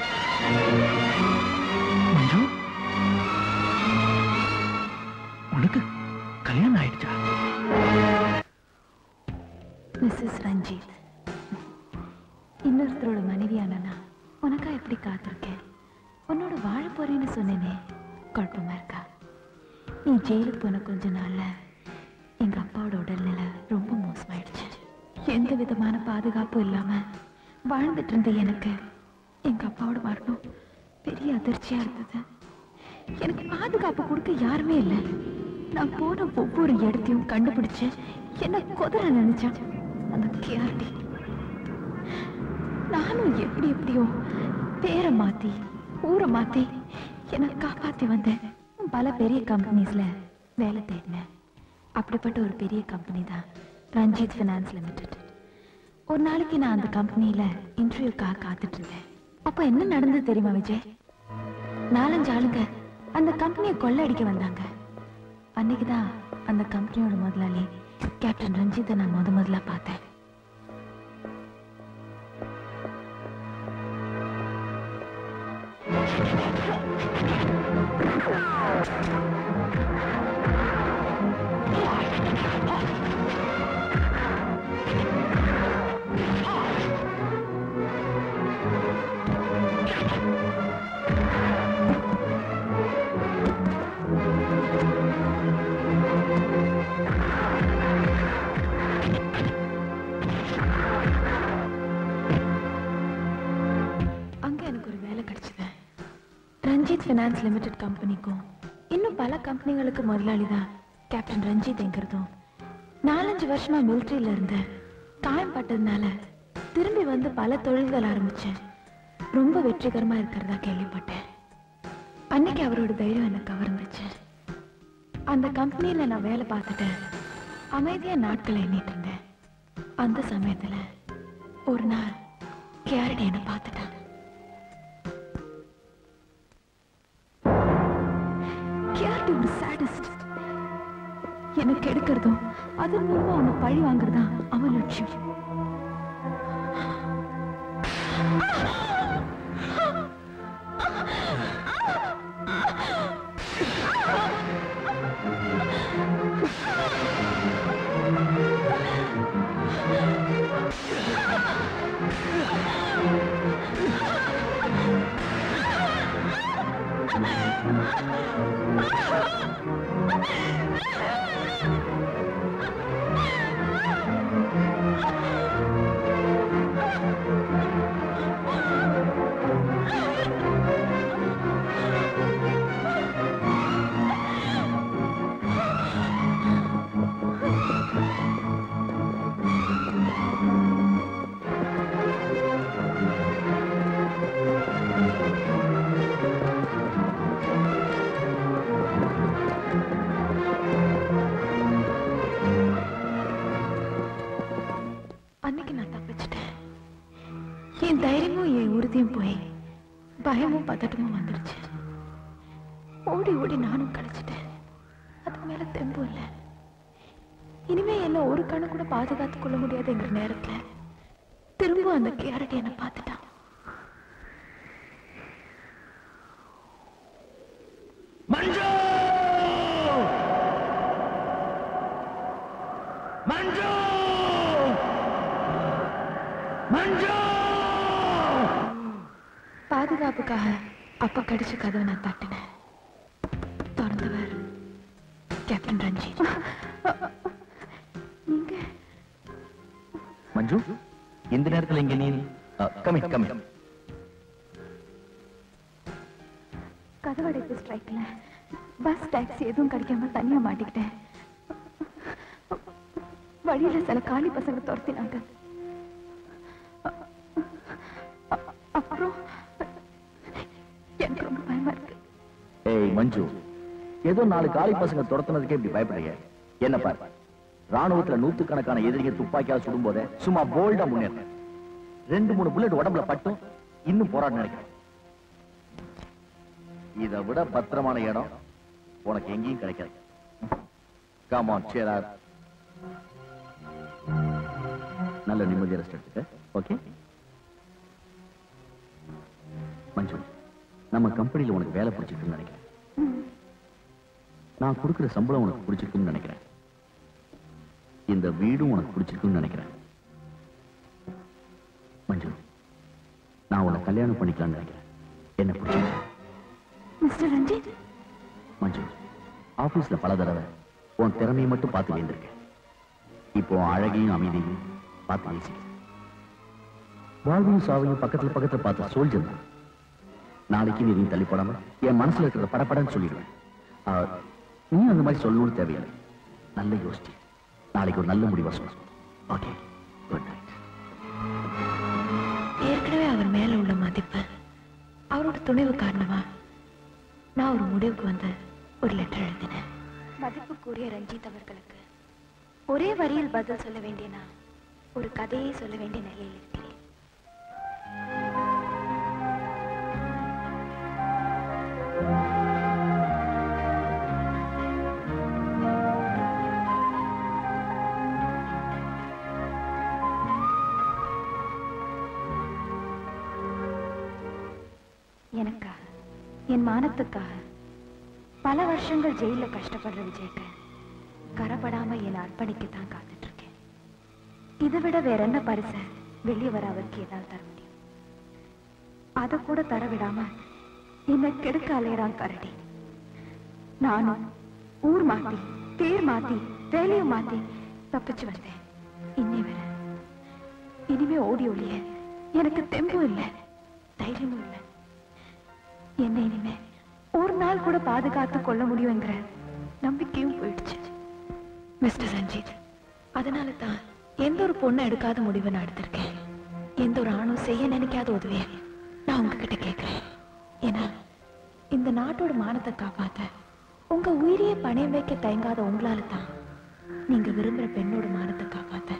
அதிர்ச்சியா இருந்தது. எனக்கு பாதுகாப்பு கொடுக்க யாருமே இல்லை. நான் போன ஒவ்வொரு இடத்தையும் கண்டுபிடிச்சு என்ன குதிர நினைச்சேன். அந்த கேஆர்டி. நானும் எப்படி எப்படியோ பேரை மாத்தி ஊரை மாத்தி என்னை காப்பாத்தி வந்தேன் பல பெரிய கம்பெனிஸ்ல வேலை தேடினேன். அப்படிப்பட்ட ஒரு பெரிய கம்பெனி தான் ரஞ்சித் ஃபினான்ஸ் லிமிடெட் ஒரு நாளைக்கு நான் அந்த கம்பெனியில இன்டர்வியூக்காக காத்துட்டு இருந்தேன். அப்ப என்ன நடந்தது தெரியுமா விஜய்? நாலஞ்சு ஆளுங்க அந்த கம்பெனியை கொள்ளடிக்க வந்தாங்க. அன்னைக்குதான் அந்த கம்பெனியோட முதலாளி கேப்டன் ரஞ்சித்தை நான் முத முதல்ல பார்த்தேன். அங்க ஃபினான்ஸ் லிமிடெட் கம்பெனிக்கும் இன்னும் பல கம்பெனிகளுக்கு முதலாளி தான் கேப்டன் ரஞ்சித் ரஞ்சித்ங்கிறதும் நாலஞ்சு வருஷமா மிலிட்ரியில இருந்தேன் காயம் பட்டதுனால திரும்பி வந்து பல தொழில்கள் ஆரம்பிச்சேன். ரொம்ப வெற்றிகரமா இருக்கிறதா கேள்விப்பட்டேன். அன்னைக்கு அவரோட தைரியம் எனக்கு கவர்ந்துச்சு. அந்த கம்பெனியில நான் வேலை பார்த்துட்டேன் அமைதியா நாட்களை எண்ணிட்டு இருந்தேன். அந்த சமயத்துல ஒரு நாள் கேரடி என்ன பார்த்துட்டேன். கேரடி ஒரு சாடிஸ்ட் எனக்கு கெடுக்கிறதும் அதன் மூலமா அவனை பழி வாங்குறதா அவன் லட்சியம். Yeah. பயமும் பதட்டமும் வந்துடுச்சு. ஓடி ஓடி நானும் கழிச்சிட்டேன் அதுக்கு மேல தெம்பு இல்லை. இனிமே என்ன ஒரு கணு கூட பாதுகாத்துக் கொள்ள முடியாதுங்கிற நேரத்துல திரும்ப அந்த கேரட் என்னை பார்த்துட்டான் மஞ்சு மஞ்சு மஞ்சு பாதுகாப்புக்காக அப்பா கடிச்ச கதவை நான் தட்டினேன். திறந்தவர் கேப்டன் ரஞ்சித். நீங்க? மஞ்சு இந்த நேரத்துல இங்க நீ கமி கமி கதவடைப்பு ஸ்ட்ரைக்ல பஸ் டாக்ஸி எதுவும் கிடைக்காம தனியா மாட்டிக்கிட்டேன். வழியில சில காலி பசங்க துரத்தினாங்க. ஏதோ நாலு காலி பசங்க துரத்துனதுக்கே இப்படி பயப்படுறீங்க? என்ன பாரு? ராணுவத்துல நூத்துக்கணக்கான எதிரிகள் துப்பாக்கியால் சுடும் போதே சும்மா போல்டா முன்னேறேன் ரெண்டு மூணு புல்லட் உடம்புல பட்டும் இன்னும் போராட நினைக்கிறேன். இதை விட பத்திரமான இடம் உனக்கு எங்கேயும் கிடைக்காது. காமான் சேரார் நல்ல நிம்மதியா ரெஸ்ட் எடுத்துக்க ஓகே மஞ்சு நம்ம கம்பெனியில உனக்கு வேலை பிடிச்சிருக்குன்னு நினைக்கிறேன். நான் கொடுக்கிற சம்பளம் உனக்கு பிடிச்சிருக்குன்னு நினைக்கிறேன். இந்த வீடும் உனக்கு பிடிச்சிருக்குன்னு நினைக்கிறேன். மஞ்சு நான் உன்னை கல்யாணம் பண்ணிக்கலாம்னு நினைக்கிறேன். என்ன பிடிச்சிருக்கு மிஸ்டர் ரஞ்சித்? மஞ்சு ஆபீஸ்ல பல தடவை உன் திறமையை மட்டும் பார்த்து வேண்டியிருக்கேன் இப்போ அழகையும் அமைதியும் பார்த்து நேசிக்கிறேன். வாழ்வையும் சாவையும் பக்கத்துல பக்கத்துல பார்த்த சோல்ஜர் தான். நாளைக்கு நீ தள்ளிப்படாம என் மனசுல இருக்கிற படப்படன்னு சொல்லிடுவேன். நீ அந்த மாதிரி சொல்லணும்னு தேவையில்லை. நல்ல யோசிச்சு. நாளைக்கு ஒரு நல்ல முடிவா சொல்லணும். ஓகே குட் நைட் ஏற்கனவே அவர் மேல உள்ள மதிப்பு அவரோட துணிவு காரணமா நான் ஒரு முடிவுக்கு வந்து ஒரு லெட்டர் எழுதினேன். மதிப்புக்குரிய ரஞ்சித் அவர்களுக்கு ஒரே வரியில் பதில் சொல்ல வேண்டிய நான் ஒரு கதையை சொல்ல வேண்டிய நிலையில் இருக்கிறேன். எனக்காக என் மானத்துக்காக. பல வருஷங்கள் ஜெயில கஷ்டப்படுற விஜய்க்கு கரப்படாம அர்ப்பணிக்கு அர்ப்பணிக்கத்தான் காத்துட்டு இருக்கேன் இதை விட வேற என்ன பரிசு வெளியே வர அவருக்கு என்னால் தர முடியும்? அதை கூட தர விடாம என்னை கெடுக்க அலையறான் கரடி. நானும் ஊர் மாத்தி பேர் மாத்தி வேலையை மாத்தி தப்பிச்சு வந்தேன். இன்னே வேற இனிமே ஓடி ஒளிய எனக்கு தெம்பும் இல்லை தைரியமும் இல்லை. என்னை இனிமே ஒரு நாள் கூட பாதுகாத்து கொள்ள முடியுங்கிற நம்பிக்கையும் போயிடுச்சு. மிஸ்டர் சஞ்சீத் அதனால தான் எந்த ஒரு பொண்ணை எடுக்காத முடிவை நான் எடுத்திருக்கேன். எந்த ஒரு ஆணும் செய்ய நினைக்காத உதவியை நான் உங்ககிட்ட கேட்கிறேன். ஏன்னா இந்த நாட்டோட மானத்தை காப்பாத்த உங்க உயிரியை பணையம் வைக்க தயங்காத உங்களால தான் நீங்க விரும்புற பெண்ணோட மானத்தை காப்பாத்த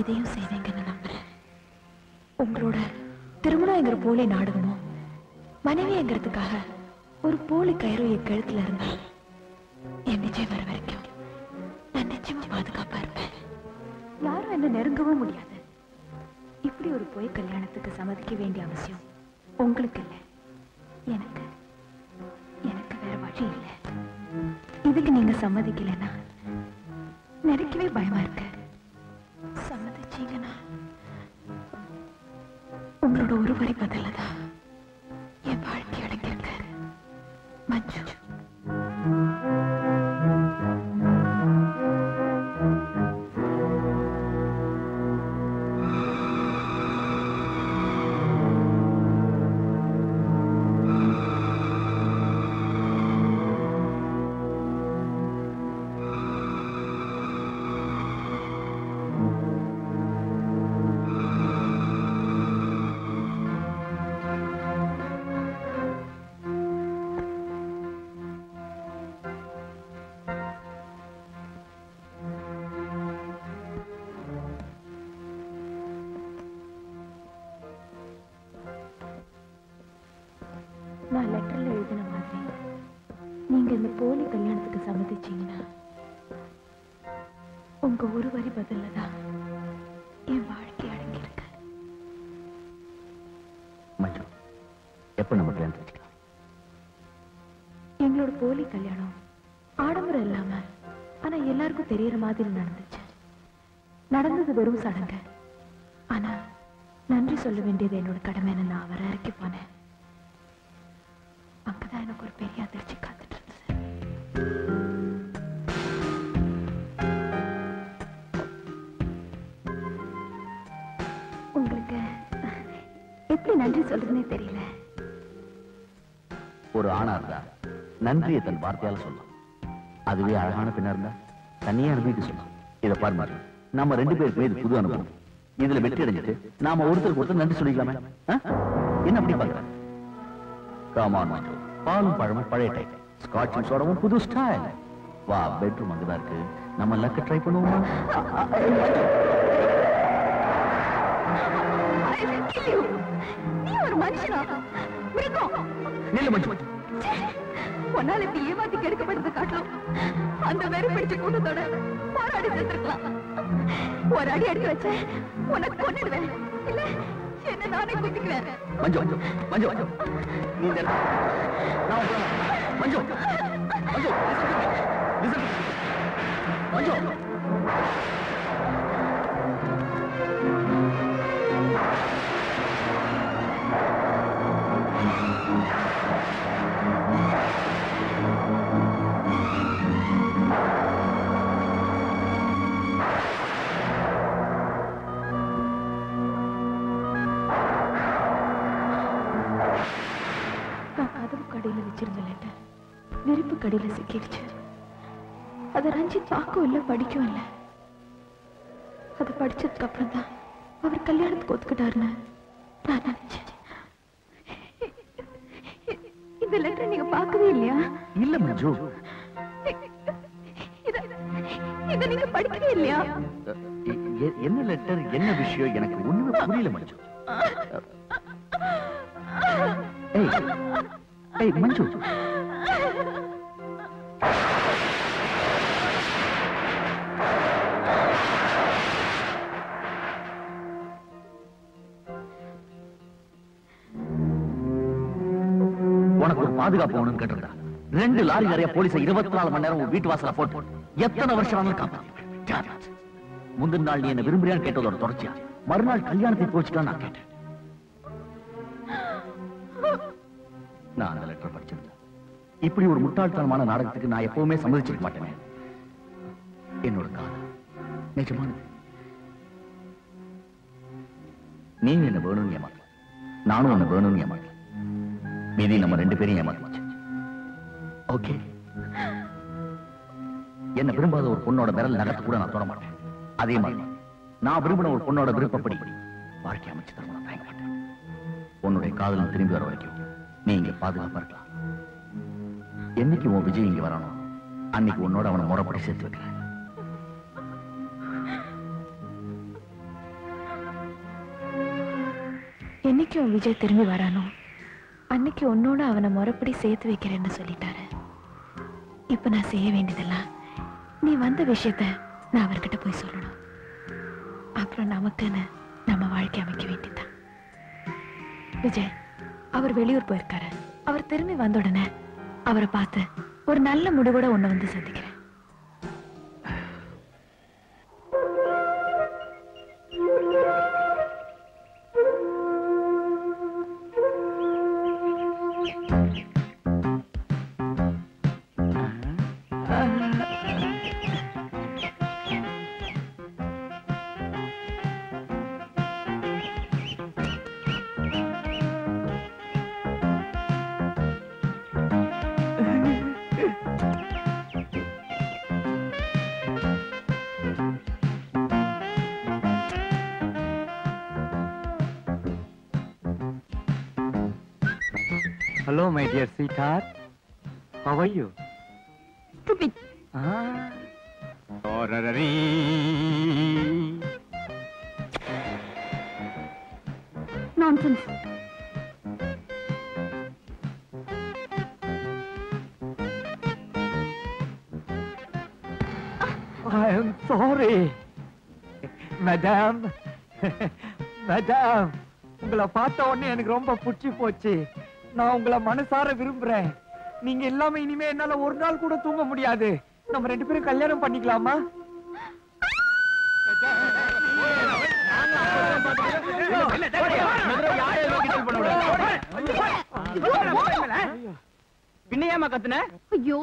இதையும் செய்வீங்கன்னு நம்புறேன். உங்களோட திருமணம் எங்கிற போலே நாடகமும் மனைவிங்கிறதுக்காக ஒரு போலி கயிறு என் கழுத்துல இருந்தா என் நிச்சயம் வர வரைக்கும் நான் நிச்சயமா பாதுகாப்பா இருப்பேன். யாரும் என்ன நெருங்கவும் முடியாது. இப்படி ஒரு பொய் கல்யாணத்துக்கு சம்மதிக்க வேண்டிய அவசியம் உங்களுக்கு இல்லை. எனக்கு எனக்கு வேற வழி இல்லை. இதுக்கு நீங்க சம்மதிக்கலைன்னா நினைக்கவே பயமா இருக்கு. சம்மதிச்சீங்கன்னா உங்களோட ஒரு வரி பதில்தான். என் வாழ்க்கை அடங்கியிருக்கு மஞ்சு. வெறும் சடங்கு. ஆனா நன்றி சொல்ல வேண்டியது என்னோட கடமைன்னு நான் அவரை இறக்கி போனேன். அங்கதான் எனக்கு ஒரு பெரிய அதிர்ச்சி காத்துட்டு இருந்தது. உங்களுக்கு எப்படி நன்றி சொல்றதுன்னே தெரியல. ஒரு ஆணா இருந்தா நன்றியை தன் வார்த்தையால சொல்லலாம். அதுவே அழகான பெண்ணா இருந்தா தனியா அனுபவிக்க சொல்லலாம். இதை பாருங்க நம்ம ரெண்டு பேருக்குமே இது புது அனுபவம். இதுல வெற்றி அடைஞ்சிட்டு நாம ஒருத்தருக்கு ஒருத்தர் நன்றி சொல்லிக்கலாமே? என்ன அப்படி பாக்குற காமான் பாலும் பழமும் பழைய டைப் ஸ்காட்சும் சோடவும் புது ஸ்டைல் வா பெட்ரூம் அங்கதான் இருக்கு. நம்ம லக்க ட்ரை பண்ணுவோமா? நில்லு மஞ்சு உன்னால இப்படி ஏமாத்தி கெடுக்கப்படுறது காட்டலாம் அந்த வெறி பிடிச்ச கூட்டத்தோட போராடி செத்துருக்கலாம். ஒரு அடி அடி வச்ச உன்னை கொன்னிடுவேன் இல்ல என்ன நானே குத்திக்குவேன் மஞ்சு மஞ்சு மஞ்சு மஞ்சு நீ இந்த இடத்துல- நான் உன் கூட வரேன். மஞ்சு மஞ்சு listen to me. Listen to me. மஞ்சு கடையில சிக்கிடுச்சு அதை ரஞ்சித் பார்க்கவும் இல்லை படிக்கவும் இல்லை. அதை படிச்சதுக்கு அப்புறம் தான் அவர் கல்யாணத்துக்கு ஒத்துக்கிட்டாருன்னு நான் நினைச்சேன். இந்த லெட்டர் நீங்க பார்க்கவே இல்லையா? இல்ல மஞ்சு. இத நீங்க படிக்கவே இல்லையா? என்ன லெட்டர் என்ன விஷயம்? எனக்கு ஒண்ணுமே புரியல மஞ்சு. ஏய் ஏய் மஞ்சு. பாதுகாப்பு ஒண்ணு கேட்டிருந்தா ரெண்டு லாரி நிறைய போலீஸ் இருபத்தி நாலு மணி நேரம் வீட்டு வாசல போட்டு எத்தனை வருஷம் ஆனாலும் முந்தின நாள் நீ என்ன விரும்புறியான்னு கேட்டதோட தொடர்ச்சியா? மறுநாள் கல்யாணத்தை போச்சுட்டான்னு நான் கேட்டேன். நான் அந்த லெட்டர் படிச்சிருந்தேன். இப்படி ஒரு முட்டாள்தனமான நாடகத்துக்கு நான் எப்பவுமே சம்மதிச்சிருக்க மாட்டேன். என்னோட காதல். நிஜமானது. நீ என்ன வேணும்னு ஏமாத்தல. நானும் உன்னை வேணும்னு ஏமாத்தல. மீதி நம்ம ரெண்டு பேரும் ஏமாந்துச்சு ஓகே. என்ன விரும்பாத ஒரு பொண்ணோட விரல் நகத்து கூட நான் தொட மாட்டேன். அதே மாதிரி நான் விரும்பின ஒரு பொண்ணோட விருப்பப்படி வாழ்க்கை அமைச்சு தர நான் தயங்க உன்னுடைய காதலம் திரும்பி வர வரைக்கும் நீ இங்க பாதுகாப்பா இருக்கலாம். என்னைக்கு உன் விஜய் இங்க வரணும் அன்னைக்கு உன்னோட அவனை முறைப்படி சேர்த்து வைக்கிறேன். என்னைக்கு உன் விஜய் திரும்பி வரானோ? அன்னைக்கு உன்னோட அவனை முறைப்படி சேர்த்து வைக்கிறேன்னு சொல்லிட்டாரு. இப்ப நான் செய்ய வேண்டியதெல்லாம் நீ வந்த விஷயத்த நான் அவர்கிட்ட போய் சொல்லணும். அப்புறம் நமக்குன்னு நம்ம வாழ்க்கை அமைக்க வேண்டியதுதான். விஜய் அவர் வெளியூர் போயிருக்காரு. அவர் திரும்பி வந்த உடனே அவரை பார்த்து ஒரு நல்ல முடிவோட உன்னை வந்து சந்திக்கிறேன். My dear sweetheart. How are you? Stupid. Ah. Orarari. Nonsense. I am sorry. Madam madam உங்களை பார்த்த உடனே எனக்கு ரொம்ப பிடிச்சி போச்சு நான் உங்களை மனசார விரும்புறேன். நீங்க இல்லாம இனிமே என்னால ஒரு நாள் கூட தூங்க முடியாது. நம்ம ரெண்டு பேரும் கல்யாணம் பண்ணிக்கலாமா? பின்னையாமா கத்துன ஐயோ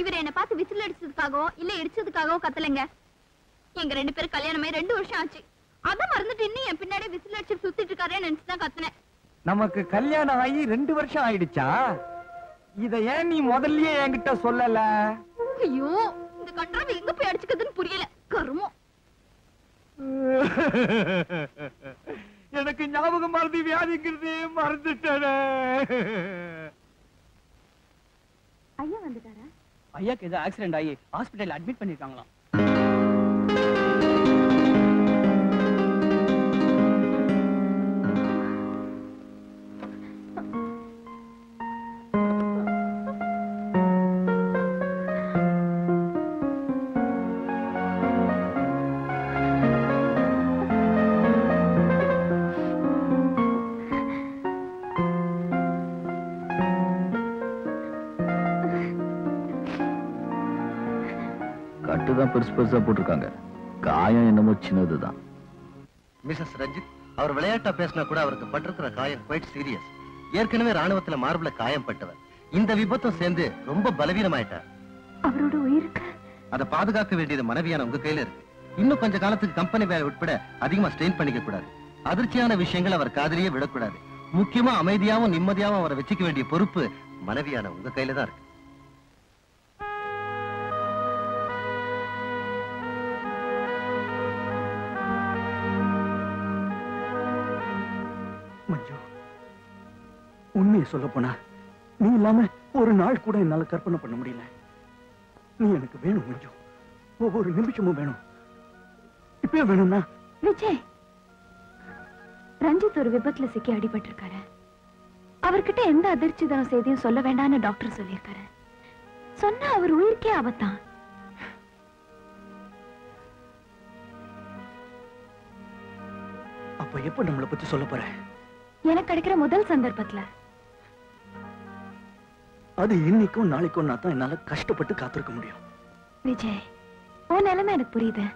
இவர் என்ன பார்த்து விசில் அடிச்சதுக்காகவோ இல்ல இடிச்சதுக்காகவோ கத்தலைங்க. எங்க ரெண்டு பேரும் கல்யாணமே ரெண்டு வருஷம் ஆச்சு. அதான் மறந்துட்டு இன்னும் என் பின்னாடி விசில் அடிச்சு சுத்திட்டு இருக்காரே நினைச்சுதான் கத்துனேன். நமக்கு கல்யாணம் ஆகி ரெண்டு வருஷம் ஆயிடுச்சா? இத ஏன் நீ முதல்லயே என்கிட்ட சொல்லல? ஐயோ இந்த கன்றாவை எங்க போய் அடிச்சுக்கிறதுன்னு புரியல. கருமம் எனக்கு ஞாபகம் மறதி வியாதிங்கிறது மறந்துட்டேனே. ஐயா வந்துட்டாரா? ஐயாக்கு ஏதோ ஆக்சிடென்ட் ஆகி ஹாஸ்பிட்டல் அட்மிட் பண்ணிருக்காங்களாம். பெருசு பெருசா போட்டிருக்காங்க. காயம் என்னமோ சின்னதுதான். மிஸ்ஸஸ் ரஞ்சித் அவர் விளையாட்டா பேசினா கூட அவருக்கு பட்டிருக்கிற காயம் குவைட் சீரியஸ் ஏற்கனவே ராணுவத்துல மார்புல காயம் பட்டவர் இந்த விபத்தும் சேர்ந்து ரொம்ப பலவீனமாயிட்டார். அவரோட உயிருக்கு அதை பாதுகாக்க வேண்டியது மனைவியான உங்க கையில இருக்கு. இன்னும் கொஞ்ச காலத்துக்கு கம்பெனி வேலை உட்பட அதிகமா ஸ்ட்ரெயின் பண்ணிக்க கூடாது. அதிர்ச்சியான விஷயங்கள் அவர் காதலியே விடக்கூடாது. முக்கியமா அமைதியாவும் நிம்மதியாவும் அவரை வச்சுக்க வேண்டிய பொறுப்பு மனைவியான உங்க கையில தான் இருக்கு. உண்மையை சொல்ல போனா நீ இல்லாம ஒரு நாள் கூட என்னால கற்பனை பண்ண முடியல. நீ எனக்கு வேணும் மஞ்சு. ஒவ்வொரு நிமிஷமும் வேணும். இப்பயே வேணும்னா விஜய் ரஞ்சித் ஒரு விபத்துல சிக்கி அடிபட்டிருக்காரு. அவர்கிட்ட எந்த அதிர்ச்சி தரும் செய்தியும் சொல்ல வேண்டாம்னு டாக்டர் சொல்லியிருக்காரு. சொன்னா அவர் உயிருக்கே ஆபத்தான். அப்ப எப்ப நம்மளை பத்தி சொல்ல போற? எனக்கு கிடைக்கிற முதல் சந்தர்ப்பத்துல. அது இன்னைக்கும் நாளைக்கும் நான் தான் என்னால கஷ்டப்பட்டு காத்திருக்க முடியும். விஜய் உன் நிலைமை எனக்கு புரியுது.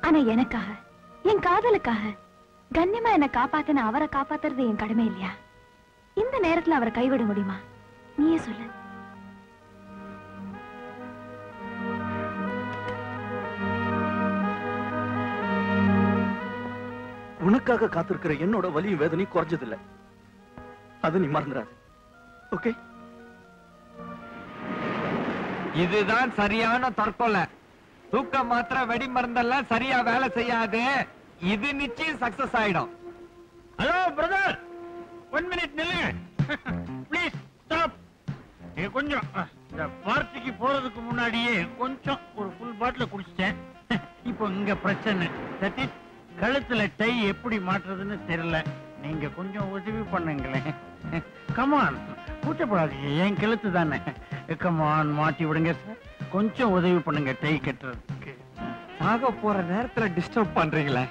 ஆனா எனக்காக என் காதலுக்காக கண்ணியமா என்னை காப்பாத்தின அவரை காப்பாத்துறது என் கடமை இல்லையா? இந்த நேரத்துல அவரை கைவிட முடியுமா? நீயே சொல்லு. உனக்காக காத்திருக்கிற என்னோட வலியும் வேதனையும் குறைஞ்சதில்ல. அது நீ மறந்துடாது. ஓகே இதுதான் சரியான தற்கொலை. தூக்க மாத்திர வெடி மருந்தெல்லாம் சரியா வேலை செய்யாது. இது நிச்சயம் சக்சஸ் ஆயிடும். ஹலோ பிரதர் ஒன் மினிட் நில்லுங்க ப்ளீஸ் ஸ்டாப் இது கொஞ்சம் இந்த பார்ட்டிக்கு போறதுக்கு முன்னாடியே கொஞ்சம் ஒரு ஃபுல் பாட்டில் குடிச்சிட்டேன். இப்போ இங்க பிரச்சனை. தட் இஸ் கழுத்துல டை எப்படி மாட்டுறதுன்னு தெரியல. நீங்க கொஞ்சம் உதவி பண்ணுங்களேன். கமான் கூச்சப்படாதீங்க என் கழுத்து தானே. கமான் மாட்டி விடுங்க சார் கொஞ்சம் உதவி பண்ணுங்க டை கட்டுறதுக்கு. ஆக போற நேரத்துல டிஸ்டர்ப் பண்றீங்களே?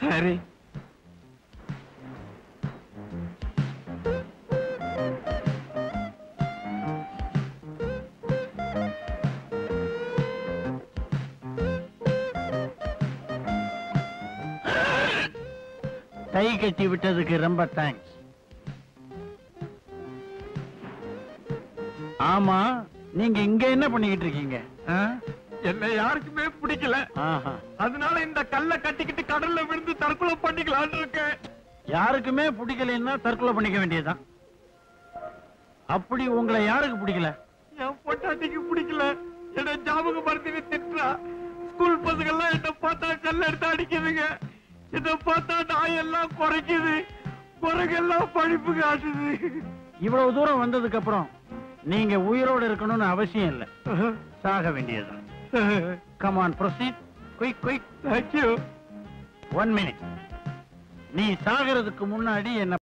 சரி. டை கட்டி விட்டதுக்கு ரொம்ப தேங்க்ஸ் ஆமா நீங்க இங்க என்ன பண்ணிக்கிட்டு இருக்கீங்க? என்ன யாருக்குமே பிடிக்கல. அதனால இந்த கல்ல கட்டிக்கிட்டு கடல்ல விழுந்து தற்கொலை பண்ணிக்கலாம்னு இருக்கேன். யாருக்குமே பிடிக்கலைன்னா தற்கொலை பண்ணிக்க வேண்டியதுதான். அப்படி உங்களை யாருக்கு பிடிக்கல? என் பொட்டாட்டிக்கு பிடிக்கல. என்ன ஞாபகம் மறந்து திட்டுறா. ஸ்கூல் பசங்க எல்லாம் என்ன பார்த்தா கல்ல எடுத்து அடிக்குதுங்க. என்ன பார்த்தா நாய் எல்லாம் குறைக்குது. குரங்கெல்லாம் பழிப்பு காட்டுது. இவ்வளவு தூரம் வந்ததுக்கு அப்புறம் நீங்க உயிரோட இருக்கணும்னு அவசியம் இல்ல. சாக வேண்டியதுதான். Come on proceed quick quick thank you one minute நீ சாகிறதுக்கு முன்னாடி என்ன